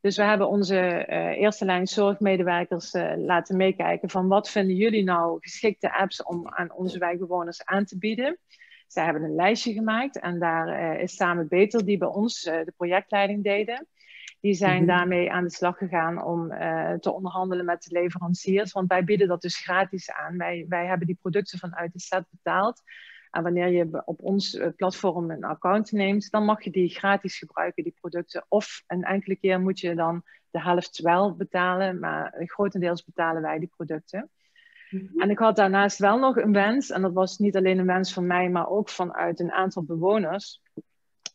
Dus we hebben onze eerste lijn zorgmedewerkers laten meekijken van wat vinden jullie nou geschikte apps om aan onze wijkbewoners aan te bieden. Zij hebben een lijstje gemaakt en daar is samen Beter die bij ons de projectleiding deden. Die zijn mm -hmm. daarmee aan de slag gegaan om uh, te onderhandelen met de leveranciers. Want wij bieden dat dus gratis aan. Wij, wij hebben die producten vanuit de set betaald. En wanneer je op ons uh, platform een account neemt, dan mag je die gratis gebruiken, die producten. Of een enkele keer moet je dan de helft wel betalen, maar grotendeels betalen wij die producten. Mm -hmm. En ik had daarnaast wel nog een wens, en dat was niet alleen een wens van mij, maar ook vanuit een aantal bewoners.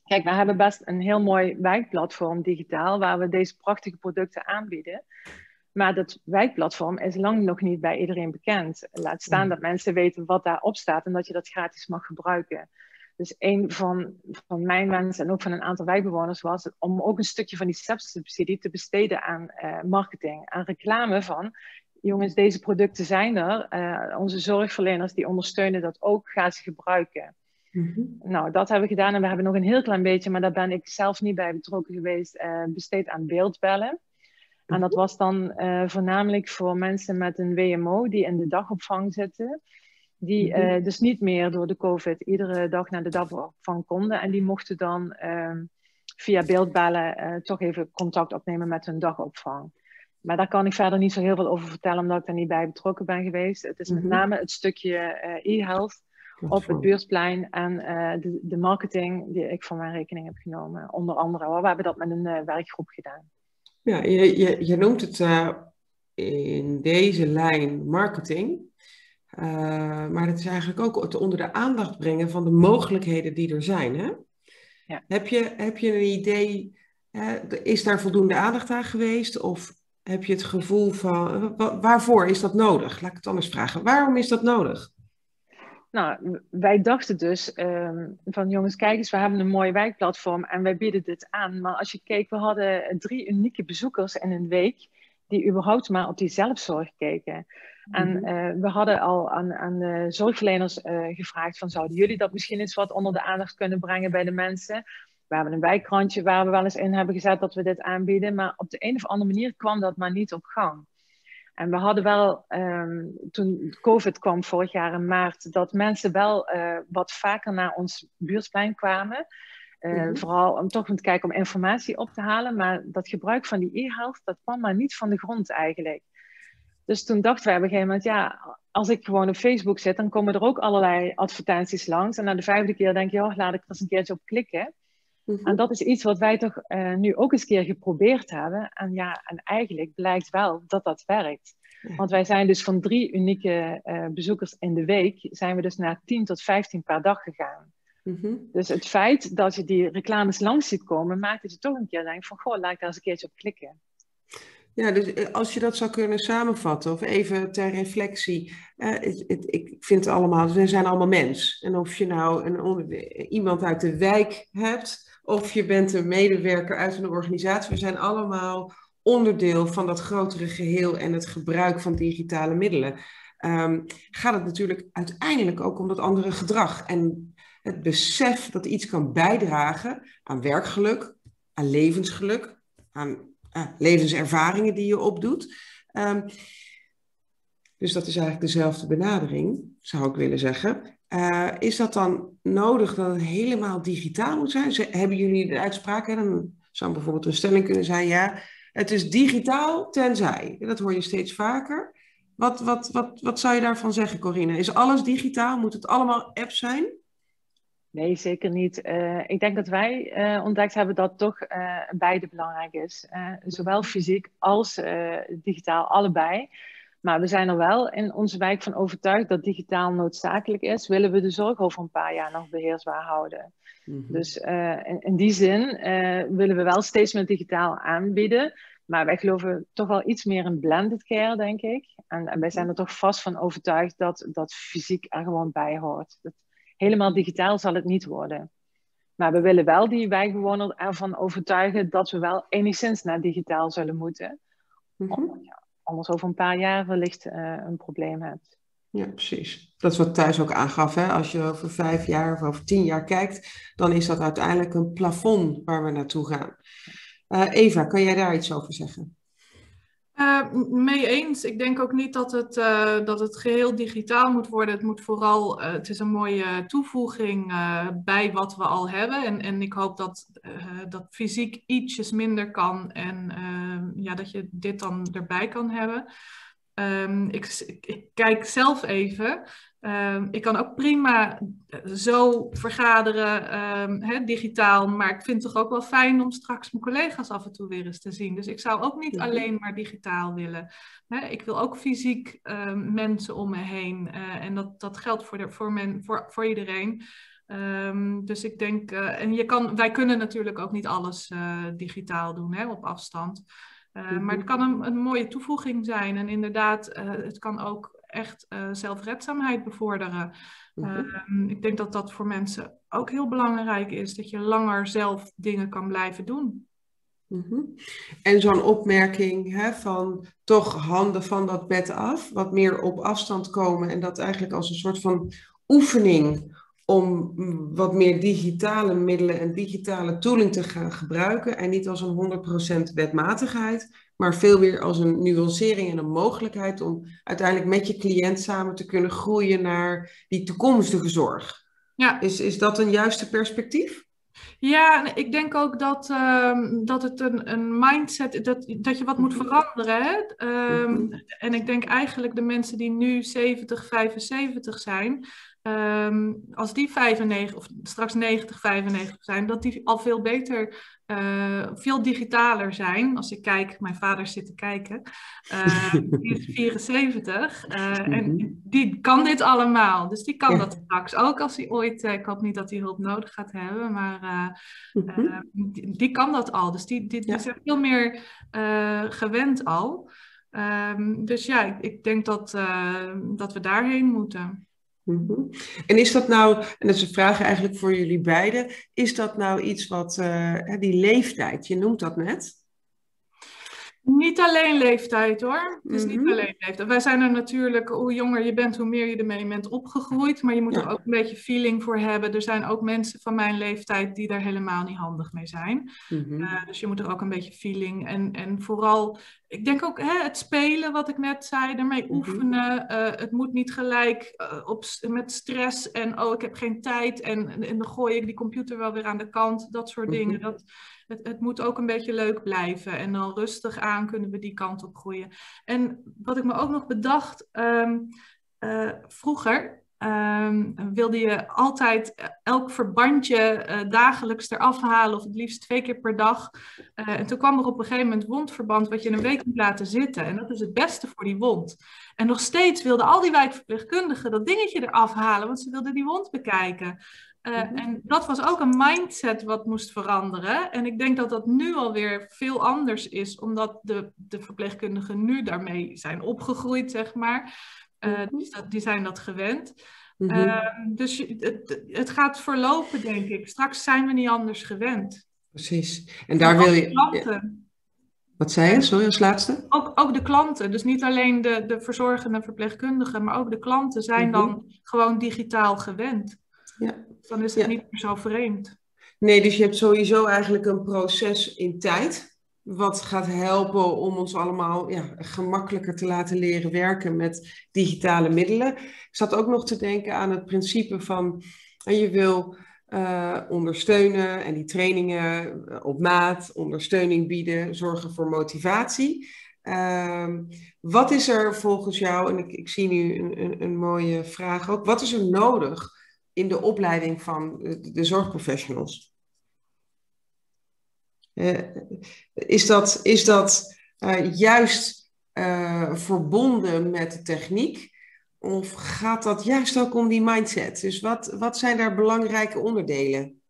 Kijk, we hebben best een heel mooi wijkplatform digitaal waar we deze prachtige producten aanbieden. Maar dat wijkplatform is lang nog niet bij iedereen bekend. Laat staan dat mensen weten wat daarop staat en dat je dat gratis mag gebruiken. Dus een van, van mijn wensen en ook van een aantal wijkbewoners was om ook een stukje van die subsidie te besteden aan uh, marketing, aan reclame van. Jongens, deze producten zijn er. Uh, onze zorgverleners die ondersteunen dat ook, gaan ze gebruiken. Mm-hmm. Nou, dat hebben we gedaan en we hebben nog een heel klein beetje, maar daar ben ik zelf niet bij betrokken geweest, uh, besteed aan beeldbellen. En dat mm-hmm. was dan uh, voornamelijk voor mensen met een WMO die in de dagopvang zitten. Die uh, dus niet meer door de COVID iedere dag naar de dagopvang konden. En die mochten dan ehm, via beeldbellen toch even contact opnemen met hun dagopvang. Maar daar kan ik verder niet zo heel veel over vertellen, omdat ik daar niet bij betrokken ben geweest. Het is met name het stukje e-health op het beursplein en uh, de, de, marketing die ik voor mijn rekening heb genomen. Onder andere, we hebben dat met een uh, werkgroep gedaan. Ja, je, je, je noemt het uh, in deze lijn marketing. maar het is eigenlijk ook het onder de aandacht brengen van de mogelijkheden die er zijn. Hè? Ja. Heb, je, heb je een idee, is daar voldoende aandacht aan geweest? Of heb je het gevoel van, waarvoor is dat nodig? Laat ik het anders vragen. Waarom is dat nodig? Nou, wij dachten dus um, van jongens, kijk eens, we hebben een mooi wijkplatform en wij bieden dit aan. Maar als je keek, we hadden drie unieke bezoekers in een week die überhaupt maar op die zelfzorg keken. En uh, we hadden al aan, aan de zorgverleners uh, gevraagd van zouden jullie dat misschien eens wat onder de aandacht kunnen brengen bij de mensen. We hebben een wijkkrantje waar we wel eens in hebben gezet dat we dit aanbieden. Maar op de een of andere manier kwam dat maar niet op gang. En we hadden wel, um, toen COVID kwam vorig jaar in maart, dat mensen wel uh, wat vaker naar ons buurtplein kwamen. Uh, mm-hmm. Vooral om toch te kijken om informatie op te halen. Maar dat gebruik van die e-health, dat kwam maar niet van de grond eigenlijk. Dus toen dachten wij op een gegeven moment, ja, als ik gewoon op Facebook zit, dan komen er ook allerlei advertenties langs. En na de vijfde keer denk je, oh, laat ik er eens een keertje op klikken. Mm-hmm. En dat is iets wat wij toch uh, nu ook eens keer geprobeerd hebben. En ja, en eigenlijk blijkt wel dat dat werkt. Want wij zijn dus van drie unieke uh, bezoekers in de week, zijn we dus naar 10 tot 15 per dag gegaan. Mm-hmm. Dus het feit dat je die reclames langs ziet komen, maakt dat je toch een keer denkt van, goh, laat ik daar eens een keertje op klikken. Ja, dus eh, als je dat zou kunnen samenvatten, of even ter reflectie. Uh, het, het, ik vind het allemaal, we zijn allemaal mens. En of je nou een, iemand uit de wijk hebt, of je bent een medewerker uit een organisatie. We zijn allemaal onderdeel van dat grotere geheel en het gebruik van digitale middelen, ehm, gaat het natuurlijk uiteindelijk ook om dat andere gedrag. En het besef dat iets kan bijdragen aan werkgeluk, aan levensgeluk, aan uh, levenservaringen die je opdoet. Um, dus dat is eigenlijk dezelfde benadering, zou ik willen zeggen. Uh, is dat dan nodig dat het helemaal digitaal moet zijn? hebben jullie de uitspraak? Dan zou bijvoorbeeld een stelling kunnen zijn: ja, het is digitaal tenzij. Dat hoor je steeds vaker. Wat, wat, wat, wat zou je daarvan zeggen, Corine? Is alles digitaal? Moet het allemaal apps zijn? Nee, zeker niet. Uh, ik denk dat wij uh, ontdekt hebben dat toch beide belangrijk is. zowel fysiek als digitaal, allebei. Maar we zijn er wel in onze wijk van overtuigd dat digitaal noodzakelijk is. Willen we de zorg over een paar jaar nog beheersbaar houden? Mm -hmm. Dus in, in, die zin willen we wel steeds meer digitaal aanbieden. Maar wij geloven toch wel iets meer in blended care, denk ik. En, en wij zijn er toch vast van overtuigd dat, dat fysiek er gewoon bij hoort. Dat, helemaal digitaal zal het niet worden. Maar we willen wel die wijkbewoner ervan overtuigen dat we wel enigszins naar digitaal zullen moeten. Mm -hmm. ja, anders over een paar jaar wellicht uh, een probleem hebt. Ja, precies. Dat is wat Thuis ook aangaf. Hè? Als je over vijf jaar of over tien jaar kijkt, dan is dat uiteindelijk een plafond waar we naartoe gaan. Uh, Eva, kan jij daar iets over zeggen? Uh, mee eens. Ik denk ook niet dat het, uh, dat het geheel digitaal moet worden. Het moet vooral, uh, het is een mooie toevoeging bij wat we al hebben. En, en ik hoop dat, dat fysiek ietsjes minder kan en ja, dat je dit dan erbij kan hebben. Ik, ik, ik, kijk zelf even. Um, ik kan ook prima zo vergaderen, um, hè, digitaal. Maar ik vind het toch ook wel fijn om straks mijn collega's af en toe weer eens te zien. Dus ik zou ook niet alleen maar digitaal willen. Ik wil ook fysiek mensen om me heen. Uh, en dat, dat geldt voor, de, voor, men, voor, voor iedereen. Dus ik denk, uh, en je kan, wij kunnen natuurlijk ook niet alles uh, digitaal doen hè, op afstand. Uh, maar het kan een, een, mooie toevoeging zijn. En inderdaad, het kan ook echt uh, zelfredzaamheid bevorderen. Mm-hmm. uh, ik denk dat dat voor mensen ook heel belangrijk is, dat je langer zelf dingen kan blijven doen. Mm-hmm. En zo'n opmerking hè, van toch handen van dat bed af, wat meer op afstand komen en dat eigenlijk als een soort van oefening om wat meer digitale middelen en digitale tooling te gaan gebruiken en niet als een 100% wetmatigheid, maar veel weer als een nuancering en een mogelijkheid om uiteindelijk met je cliënt samen te kunnen groeien naar die toekomstige zorg. Ja. Is, is dat een juiste perspectief? Ja, ik denk ook dat, um, dat het een, een mindset, dat, dat je wat moet veranderen. Hè? Um, en ik denk eigenlijk de mensen die nu 70, 75 zijn, um, als die 95 of straks 90, 95 zijn, dat die al veel beter, uh, veel digitaler zijn. Als ik kijk, mijn vader zit te kijken, uh, die is 74 uh, mm -hmm. en die kan dit allemaal. Dus die kan ja. dat straks ook als hij ooit, ik hoop niet dat hij hulp nodig gaat hebben, maar mm -hmm. die, die, kan dat al. Dus die, die, die ja. zijn veel meer gewend al. Um, dus ja, ik, ik denk dat, dat we daarheen moeten. -hmm. En is dat nou, en dat is een vraag eigenlijk voor jullie beiden, is dat nou iets wat, uh, die leeftijd, je noemt dat net? Niet alleen leeftijd hoor. Het is mm -hmm. niet mhm. alleen leeftijd. Wij zijn er natuurlijk, hoe jonger je bent, hoe meer je ermee bent opgegroeid. Maar je moet ja. er ook een beetje feeling voor hebben. Er zijn ook mensen van mijn leeftijd die daar helemaal niet handig mee zijn. Mm -hmm. uh, dus je moet er ook een beetje feeling. En, en vooral, ik denk ook hè, het spelen, wat ik net zei, ermee mm -hmm. oefenen. Uh, het moet niet gelijk uh, op, met stress en oh, ik heb geen tijd. En, en, dan gooi ik die computer wel weer aan de kant. Dat soort dingen. Dat, het, het, moet ook een beetje leuk blijven. En dan rustig aan kunnen we die kant op groeien. En wat ik me ook nog bedacht, um, uh, vroeger um, wilde je altijd elk verbandje uh, dagelijks eraf halen, of het liefst twee keer per dag. Uh, en toen kwam er op een gegeven moment wondverband wat je een week moet laten zitten. En dat is het beste voor die wond. En nog steeds wilden al die wijkverpleegkundigen dat dingetje eraf halen, want ze wilden die wond bekijken. Uh, en dat was ook een mindset wat moest veranderen. En ik denk dat dat nu alweer veel anders is, omdat de, de verpleegkundigen nu daarmee zijn opgegroeid, zeg maar. Uh, dus dat, die zijn dat gewend. Mm -hmm. uh, dus het, het gaat verlopen, denk ik. Straks zijn we niet anders gewend. Precies. En daar wil je. Wat zei je? Sorry, als laatste. Ook, ook de klanten, dus niet alleen de, de verzorgende verpleegkundigen, maar ook de klanten zijn dan Mhm. gewoon digitaal gewend. Ja. Dan is het Ja. niet meer zo vreemd. Nee, dus je hebt sowieso eigenlijk een proces in tijd. Wat gaat helpen om ons allemaal ja, gemakkelijker te laten leren werken met digitale middelen. Ik zat ook nog te denken aan het principe van je wil eh, ondersteunen en die trainingen eh, op maat, ondersteuning bieden, zorgen voor motivatie. Ehm, wat is er volgens jou, en ik, ik zie nu een, een, een mooie vraag ook, wat is er nodig in de opleiding van de, zorgprofessionals? Eh, is dat, is dat eh, juist eh, verbonden met de techniek? Of gaat dat juist ook om die mindset? Dus wat, wat zijn daar belangrijke onderdelen?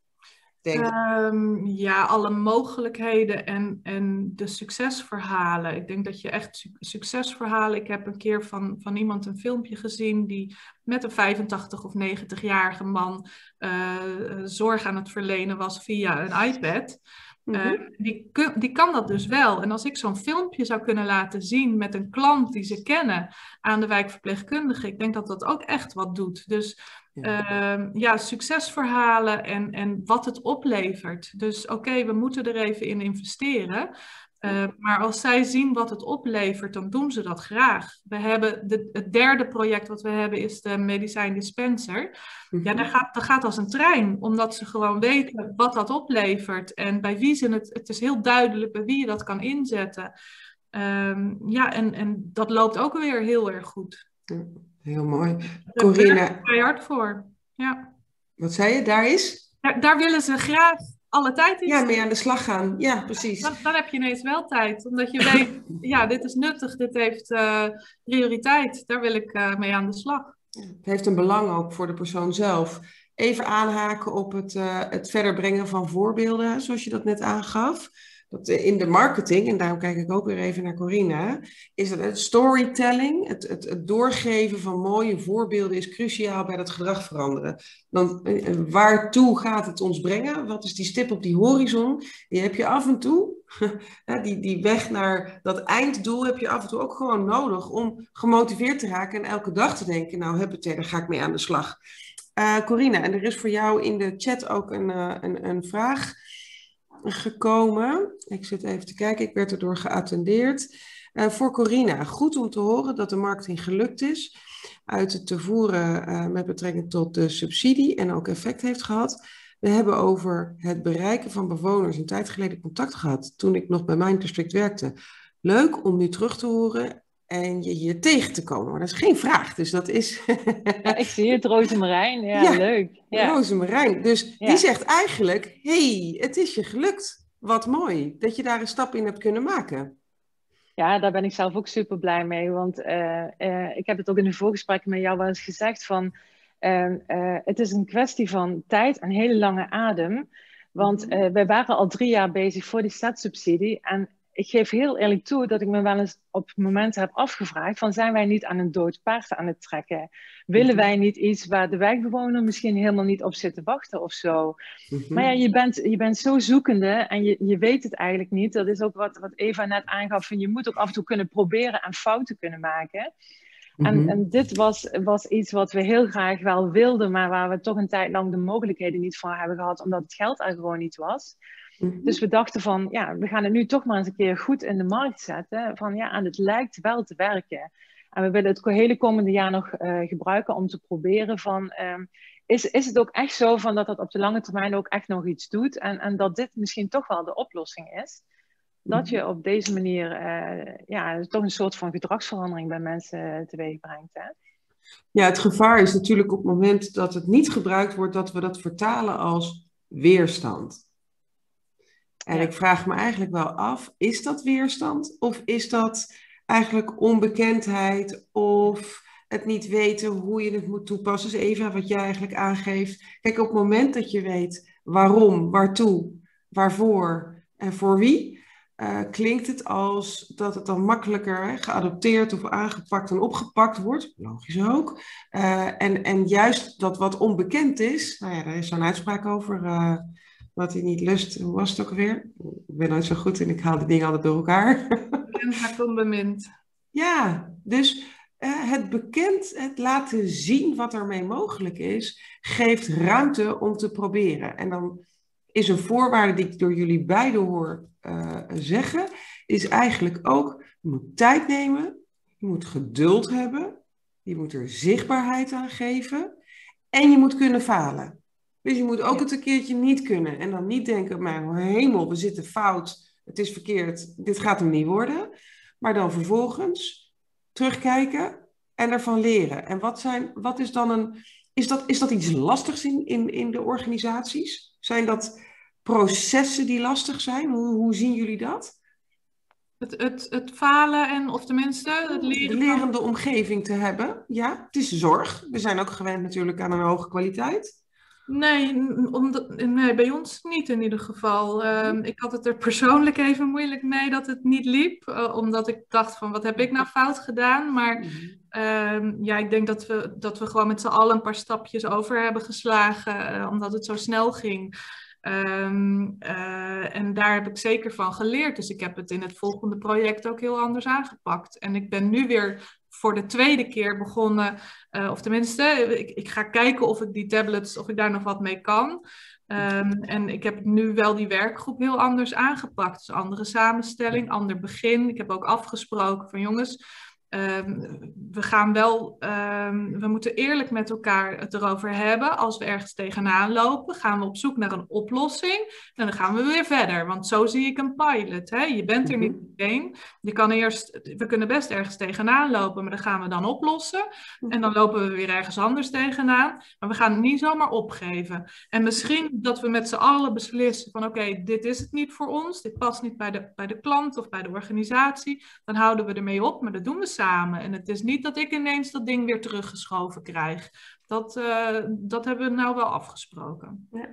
Denk? Ehm, ja, alle mogelijkheden en, en de succesverhalen. Ik denk dat je echt su- succesverhalen. Ik heb een keer van, van iemand een filmpje gezien die met een 85 of 90-jarige man eh, zorg aan het verlenen was via een iPad. Mhm. Eh, die, kun- die kan dat dus wel. En als ik zo'n filmpje zou kunnen laten zien met een klant die ze kennen aan de wijkverpleegkundige, ik denk dat dat ook echt wat doet. Dus Ja. Ehm, ja, succesverhalen en, en wat het oplevert. Dus oké, we moeten er even in investeren. Uh, maar als zij zien wat het oplevert, dan doen ze dat graag. We hebben de, het derde project wat we hebben is de medicijn dispenser. Ja, dat gaat, dat gaat als een trein, omdat ze gewoon weten wat dat oplevert en bij wie ze het. Het is heel duidelijk bij wie je dat kan inzetten. Um, ja, en, en dat loopt ook weer heel erg goed. Heel mooi. Corina. Daar hard voor. Ja. Wat zei je? Daar is? Daar, daar willen ze graag alle tijd in. Ja, mee aan de slag gaan. Ja, precies. Dan, dan heb je ineens wel tijd. Omdat je weet, <laughs> ja, dit is nuttig, dit heeft uh, prioriteit. Daar wil ik uh, mee aan de slag. Het heeft een belang ook voor de persoon zelf. Even aanhaken op het, uh, het verder brengen van voorbeelden, zoals je dat net aangaf. Dat in de marketing, en daarom kijk ik ook weer even naar Corina, is dat het storytelling, het, het, het doorgeven van mooie voorbeelden is cruciaal bij dat gedrag veranderen. Dan, eh, waartoe gaat het ons brengen? Wat is die stip op die horizon? Die heb je af en toe, <laughs> die, die weg naar dat einddoel heb je af en toe ook gewoon nodig om gemotiveerd te raken en elke dag te denken, nou huppatee, daar ga ik mee aan de slag. Uh, Corina, en er is voor jou in de chat ook een, een, een vraag gekomen. Ik zit even te kijken, ik werd erdoor geattendeerd. Uh, voor Corina, goed om te horen dat de marketing gelukt is uit het te voeren uh, met betrekking tot de subsidie en ook effect heeft gehad. We hebben over het bereiken van bewoners een tijd geleden contact gehad toen ik nog bij Mind District werkte. Leuk om nu terug te horen en je hier tegen te komen. Maar dat is geen vraag, dus dat is... ja, ik zie het, Rosemarijn. Ja, ja leuk. Ja. Rosemarijn. Dus die zegt eigenlijk, hey, het is je gelukt. Wat mooi dat je daar een stap in hebt kunnen maken. Ja, daar ben ik zelf ook super blij mee. Want uh, uh, ik heb het ook in de voorgesprekken met jou wel eens gezegd van... Uh, het is een kwestie van tijd en hele lange adem. Want wij waren al drie jaar bezig voor die stadssubsidie. En ik geef heel eerlijk toe dat ik me wel eens op momenten heb afgevraagd van zijn wij niet aan een dood paard aan het trekken? Willen wij niet iets waar de wijkbewoner misschien helemaal niet op zit te wachten of zo? Mm-hmm. Maar ja, je bent, je bent zo zoekende en je, je weet het eigenlijk niet. Dat is ook wat, wat Eva net aangaf, van je moet ook af en toe kunnen proberen en fouten kunnen maken. En, en, dit was, was iets wat we heel graag wel wilden, maar waar we toch een tijd lang de mogelijkheden niet voor hebben gehad, omdat het geld er gewoon niet was. Mm-hmm. Dus we dachten van, ja, we gaan het nu toch maar eens een keer goed in de markt zetten. Van ja, en het lijkt wel te werken. En we willen het hele komende jaar nog uh, gebruiken om te proberen van, um, is, is het ook echt zo van dat dat op de lange termijn ook echt nog iets doet? En, en dat dit misschien toch wel de oplossing is? Dat je op deze manier uh, ja, toch een soort van gedragsverandering bij mensen teweeg brengt. Hè? Ja, het gevaar is natuurlijk op het moment dat het niet gebruikt wordt, dat we dat vertalen als weerstand. En ja. ik vraag me eigenlijk wel af, is dat weerstand of is dat eigenlijk onbekendheid of het niet weten hoe je het moet toepassen? Dus Eva, wat jij eigenlijk aangeeft. Kijk, op het moment dat je weet waarom, waartoe, waarvoor en voor wie, uh, klinkt het als dat het dan makkelijker hè, geadopteerd of aangepakt en opgepakt wordt. Logisch ook. Uh, en, en juist dat wat onbekend is, nou ja, daar is zo'n uitspraak over. Uh, wat hij niet lust. Hoe was het ook weer? Ik ben nooit zo goed en ik haal de dingen altijd door elkaar. En haar onbemind. Ja, dus uh, het bekend, het laten zien wat ermee mogelijk is, geeft ruimte om te proberen. En dan is een voorwaarde die ik door jullie beiden hoor uh, zeggen, is eigenlijk ook, je moet tijd nemen, je moet geduld hebben, je moet er zichtbaarheid aan geven en je moet kunnen falen. Dus je moet ook het een keertje niet kunnen en dan niet denken, maar hemel, we zitten fout, het is verkeerd, dit gaat hem niet worden. Maar dan vervolgens terugkijken en ervan leren. En wat, zijn, wat is dan een. Is dat, is dat iets lastigs in, in, in de organisaties? Zijn dat processen die lastig zijn? Hoe, hoe zien jullie dat? Het, het, het falen en, of tenminste, het leren. De lerende omgeving te hebben. Ja, het is zorg. We zijn ook gewend natuurlijk aan een hoge kwaliteit. Nee, omdat, nee, bij ons niet in ieder geval. Ehm, ik had het er persoonlijk even moeilijk mee dat het niet liep. Uh, omdat ik dacht van, wat heb ik nou fout gedaan? Maar mhm. ehm, ja, ik denk dat we, dat we gewoon met z'n allen een paar stapjes over hebben geslagen. Uh, omdat het zo snel ging. Um, uh, en daar heb ik zeker van geleerd. Dus ik heb het in het volgende project ook heel anders aangepakt. En ik ben nu weer voor de tweede keer begonnen, uh, of tenminste, ik, ik, ga kijken of ik die tablets, of ik daar nog wat mee kan. Um, en ik heb nu wel die werkgroep heel anders aangepakt. Dus andere samenstelling, ander begin. Ik heb ook afgesproken van jongens, Ehm, we gaan wel, um, we moeten eerlijk met elkaar het erover hebben. Als we ergens tegenaan lopen, gaan we op zoek naar een oplossing. En dan gaan we weer verder. Want zo zie ik een pilot. Hè? Je bent er niet mhm. meteen. Je kan eerst, we kunnen best ergens tegenaan lopen, maar dan gaan we dan oplossen. En dan lopen we weer ergens anders tegenaan. Maar we gaan het niet zomaar opgeven. En misschien dat we met z'n allen beslissen van oké, dit is het niet voor ons. Dit past niet bij de, bij de klant of bij de organisatie. Dan houden we ermee op, maar dat doen we samen. En het is niet dat ik ineens dat ding weer teruggeschoven krijg. Dat, uh, dat hebben we nou wel afgesproken. Ja.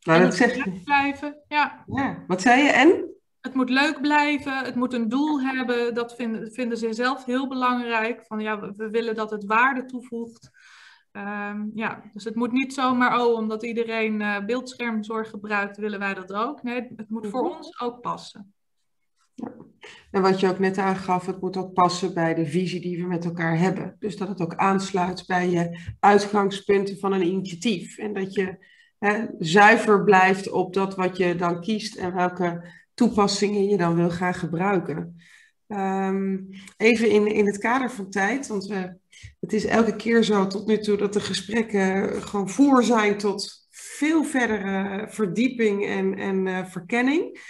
Nou, dat zeg blijven. Ja. ja. Wat zei je? En? Het moet leuk blijven, het moet een doel hebben. Dat vinden, vinden ze zelf heel belangrijk. Van ja, we, willen dat het waarde toevoegt. Um, ja, dus het moet niet zomaar, oh, omdat iedereen uh, beeldschermzorg gebruikt, willen wij dat ook. Nee, het moet voor mhm. ons ook passen. En wat je ook net aangaf, het moet ook passen bij de visie die we met elkaar hebben. Dus dat het ook aansluit bij je uitgangspunten van een initiatief. En dat je hè, zuiver blijft op dat wat je dan kiest en welke toepassingen je dan wil gaan gebruiken. Um, even in, in het kader van tijd, want het is elke keer zo tot nu toe dat de gesprekken gewoon voor zijn tot veel verdere verdieping en, en uh, verkenning.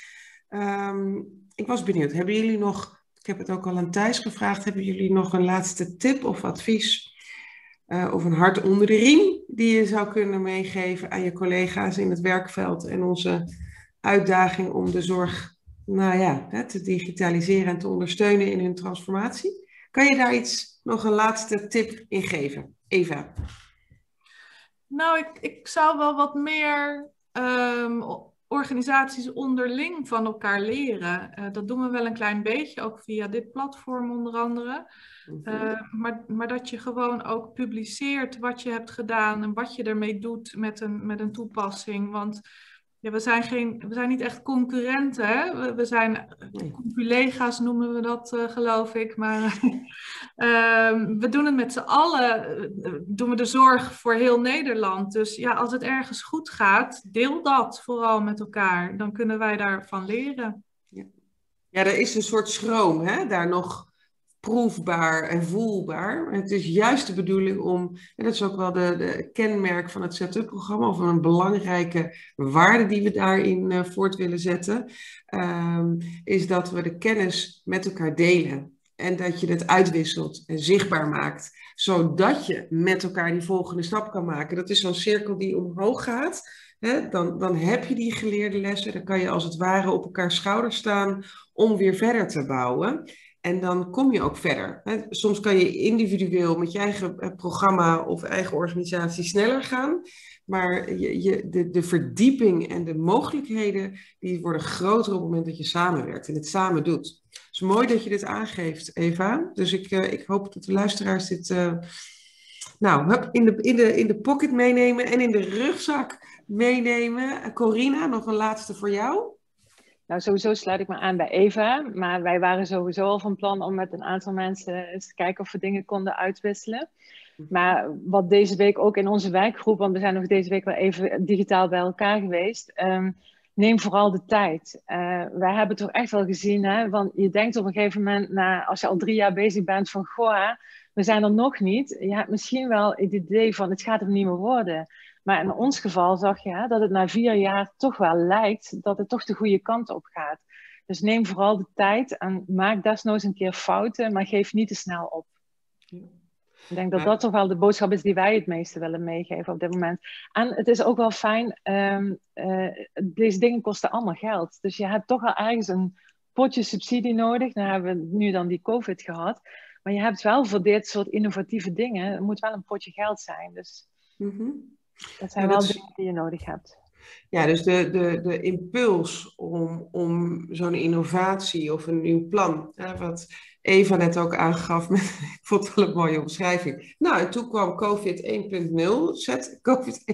Um, ik was benieuwd, hebben jullie nog, ik heb het ook al aan Thijs gevraagd, hebben jullie nog een laatste tip of advies uh, of een hart onder de riem die je zou kunnen meegeven aan je collega's in het werkveld en onze uitdaging om de zorg nou ja, te digitaliseren en te ondersteunen in hun transformatie? Kan je daar iets, nog een laatste tip in geven? Eva. Nou, ik, ik zou wel wat meer um, organisaties onderling van elkaar leren. Uh, dat doen we wel een klein beetje, ook via dit platform onder andere. Uh, maar, maar dat je gewoon ook publiceert wat je hebt gedaan en wat je ermee doet met een, met een toepassing. Want ja, we, zijn geen, we zijn niet echt concurrenten. Hè? We, we zijn collega's, noemen we dat, uh, geloof ik. Maar uh, <laughs> we doen het met z'n allen. Uh, doen we de zorg voor heel Nederland. Dus ja, als het ergens goed gaat, deel dat vooral met elkaar. Dan kunnen wij daarvan leren. Ja, ja er is een soort schroom hè? daar nog proefbaar en voelbaar. Het is juist de bedoeling om, en dat is ook wel de, de kenmerk van het setup-programma, of een belangrijke waarde die we daarin uh, voort willen zetten, um, is dat we de kennis met elkaar delen. En dat je het uitwisselt en zichtbaar maakt, zodat je met elkaar die volgende stap kan maken. Dat is zo'n cirkel die omhoog gaat. Dan, dan heb je die geleerde lessen, dan kan je als het ware op elkaar schouders staan om weer verder te bouwen. En dan kom je ook verder. Soms kan je individueel met je eigen eh, programma of eigen organisatie sneller gaan. Maar je, de, de verdieping en de mogelijkheden die worden groter op het moment dat je samenwerkt en het samen doet. Het is mooi dat je dit aangeeft, Eva. Dus ik, uh, ik hoop dat de luisteraars dit uh, nou, in, de, in, de, in de pocket meenemen en in de rugzak meenemen. Corina, nog een laatste voor jou. Nou, sowieso sluit ik me aan bij Eva. Maar wij waren sowieso al van plan om met een aantal mensen eens te kijken of we dingen konden uitwisselen. Maar wat deze week ook in onze werkgroep, want we zijn nog deze week wel even digitaal bij elkaar geweest. Ehm, neem vooral de tijd. Uh, wij hebben toch echt wel gezien, hè, want je denkt op een gegeven moment, na, als je al drie jaar bezig bent, van goh, we zijn er nog niet. Je hebt misschien wel het idee van het gaat er niet meer worden. Maar in ons geval zag je hè, dat het na vier jaar toch wel lijkt dat het toch de goede kant op gaat. Dus neem vooral de tijd en maak desnoods een keer fouten, maar geef niet te snel op. Ik denk dat dat toch wel de boodschap is die wij het meeste willen meegeven op dit moment. En het is ook wel fijn, um, uh, deze dingen kosten allemaal geld. Dus je hebt toch wel ergens een potje subsidie nodig. Dan hebben we nu dan die COVID gehad. Maar je hebt wel voor dit soort innovatieve dingen, het moet wel een potje geld zijn. Dus mm dat zijn wel dingen die je nodig hebt. Ja, dus de, de, de impuls om, om zo'n innovatie of een nieuw plan, hè, wat Eva net ook aangaf, met, <laughs> ik vond het wel een mooie omschrijving. Nou, en toen kwam COVID 1.0, zet COVID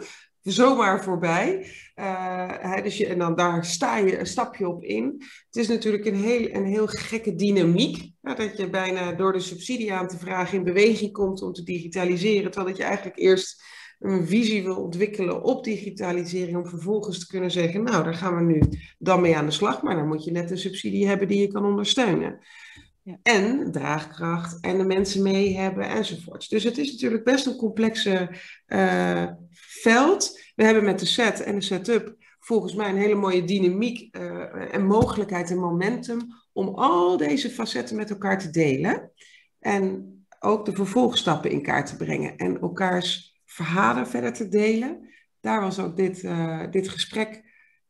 1.0 zomaar voorbij. Uh, dus je, en dan daar sta je, stap je op in. Het is natuurlijk een heel, een heel gekke dynamiek. dat je bijna door de subsidie aan te vragen in beweging komt om te digitaliseren. Terwijl dat je eigenlijk eerst een visie wil ontwikkelen op digitalisering, om vervolgens te kunnen zeggen, nou, daar gaan we nu dan mee aan de slag, maar dan moet je net een subsidie hebben die je kan ondersteunen. Ja. En draagkracht en de mensen mee hebben enzovoorts. Dus het is natuurlijk best een complexe uh, veld. We hebben met de set en de setup volgens mij een hele mooie dynamiek uh, en mogelijkheid en momentum om al deze facetten met elkaar te delen. En ook de vervolgstappen in kaart te brengen en elkaars verhalen verder te delen. Daar was ook dit, uh, dit gesprek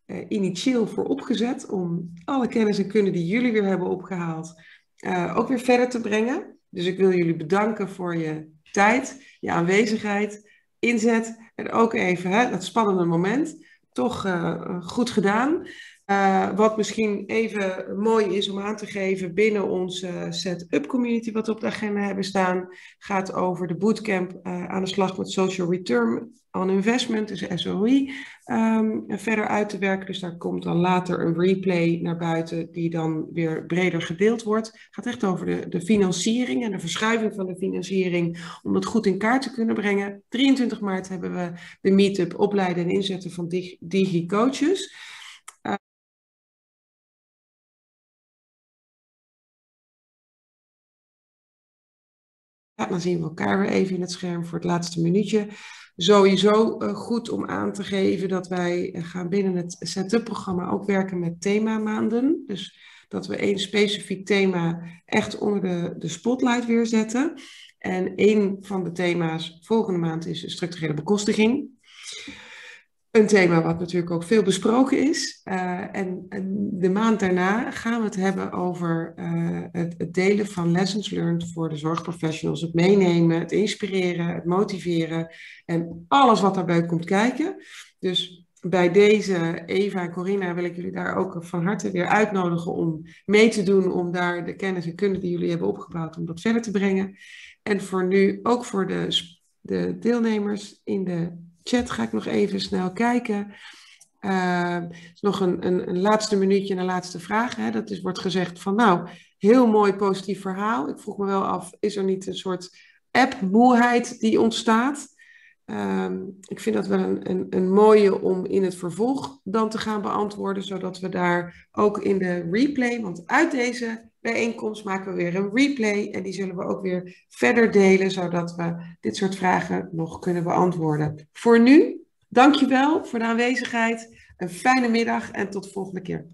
uh, initieel voor opgezet om alle kennis en kunde die jullie weer hebben opgehaald uh, ook weer verder te brengen. Dus ik wil jullie bedanken voor je tijd, je aanwezigheid, inzet en ook even hè, dat spannende moment. Toch goed gedaan. Uh, wat misschien even mooi is om aan te geven binnen onze set-up community, wat we op de agenda hebben staan, gaat over de bootcamp uh, aan de slag met social return on investment, dus SOI, um, ehm, verder uit te werken. Dus daar komt dan later een replay naar buiten, die dan weer breder gedeeld wordt. Het gaat echt over de, de financiering en de verschuiving van de financiering, om dat goed in kaart te kunnen brengen. 23 maart hebben we de meetup opleiden en inzetten van digi-coaches. Dan zien we elkaar weer even in het scherm voor het laatste minuutje. Sowieso uh, goed om aan te geven dat wij uh, gaan binnen het setup-programma ook werken met themamaanden. Dus dat we één specifiek thema echt onder de, de spotlight weer zetten. En één van de thema's volgende maand is structurele bekostiging. Een thema wat natuurlijk ook veel besproken is. Uh, en, en, de maand daarna gaan we het hebben over uh, het, het, delen van lessons learned voor de zorgprofessionals. Het meenemen, het inspireren, het motiveren en alles wat daarbij komt kijken. Dus bij deze, Eva en Corina, wil ik jullie daar ook van harte weer uitnodigen om mee te doen. Om daar de kennis en kunde die jullie hebben opgebouwd, om dat verder te brengen. En voor nu ook voor de, de deelnemers in de chat ga ik nog even snel kijken. Is nog een, een, een, laatste minuutje en een laatste vraag. Hè. Dat is, wordt gezegd van nou, heel mooi positief verhaal. Ik vroeg me wel af, is er niet een soort app-moeheid die ontstaat? Uh, ik vind dat wel een, een, een mooie om in het vervolg dan te gaan beantwoorden, zodat we daar ook in de replay, want uit deze bijeenkomst maken we weer een replay en die zullen we ook weer verder delen, zodat we dit soort vragen nog kunnen beantwoorden. Voor nu, dankjewel voor de aanwezigheid, een fijne middag en tot de volgende keer.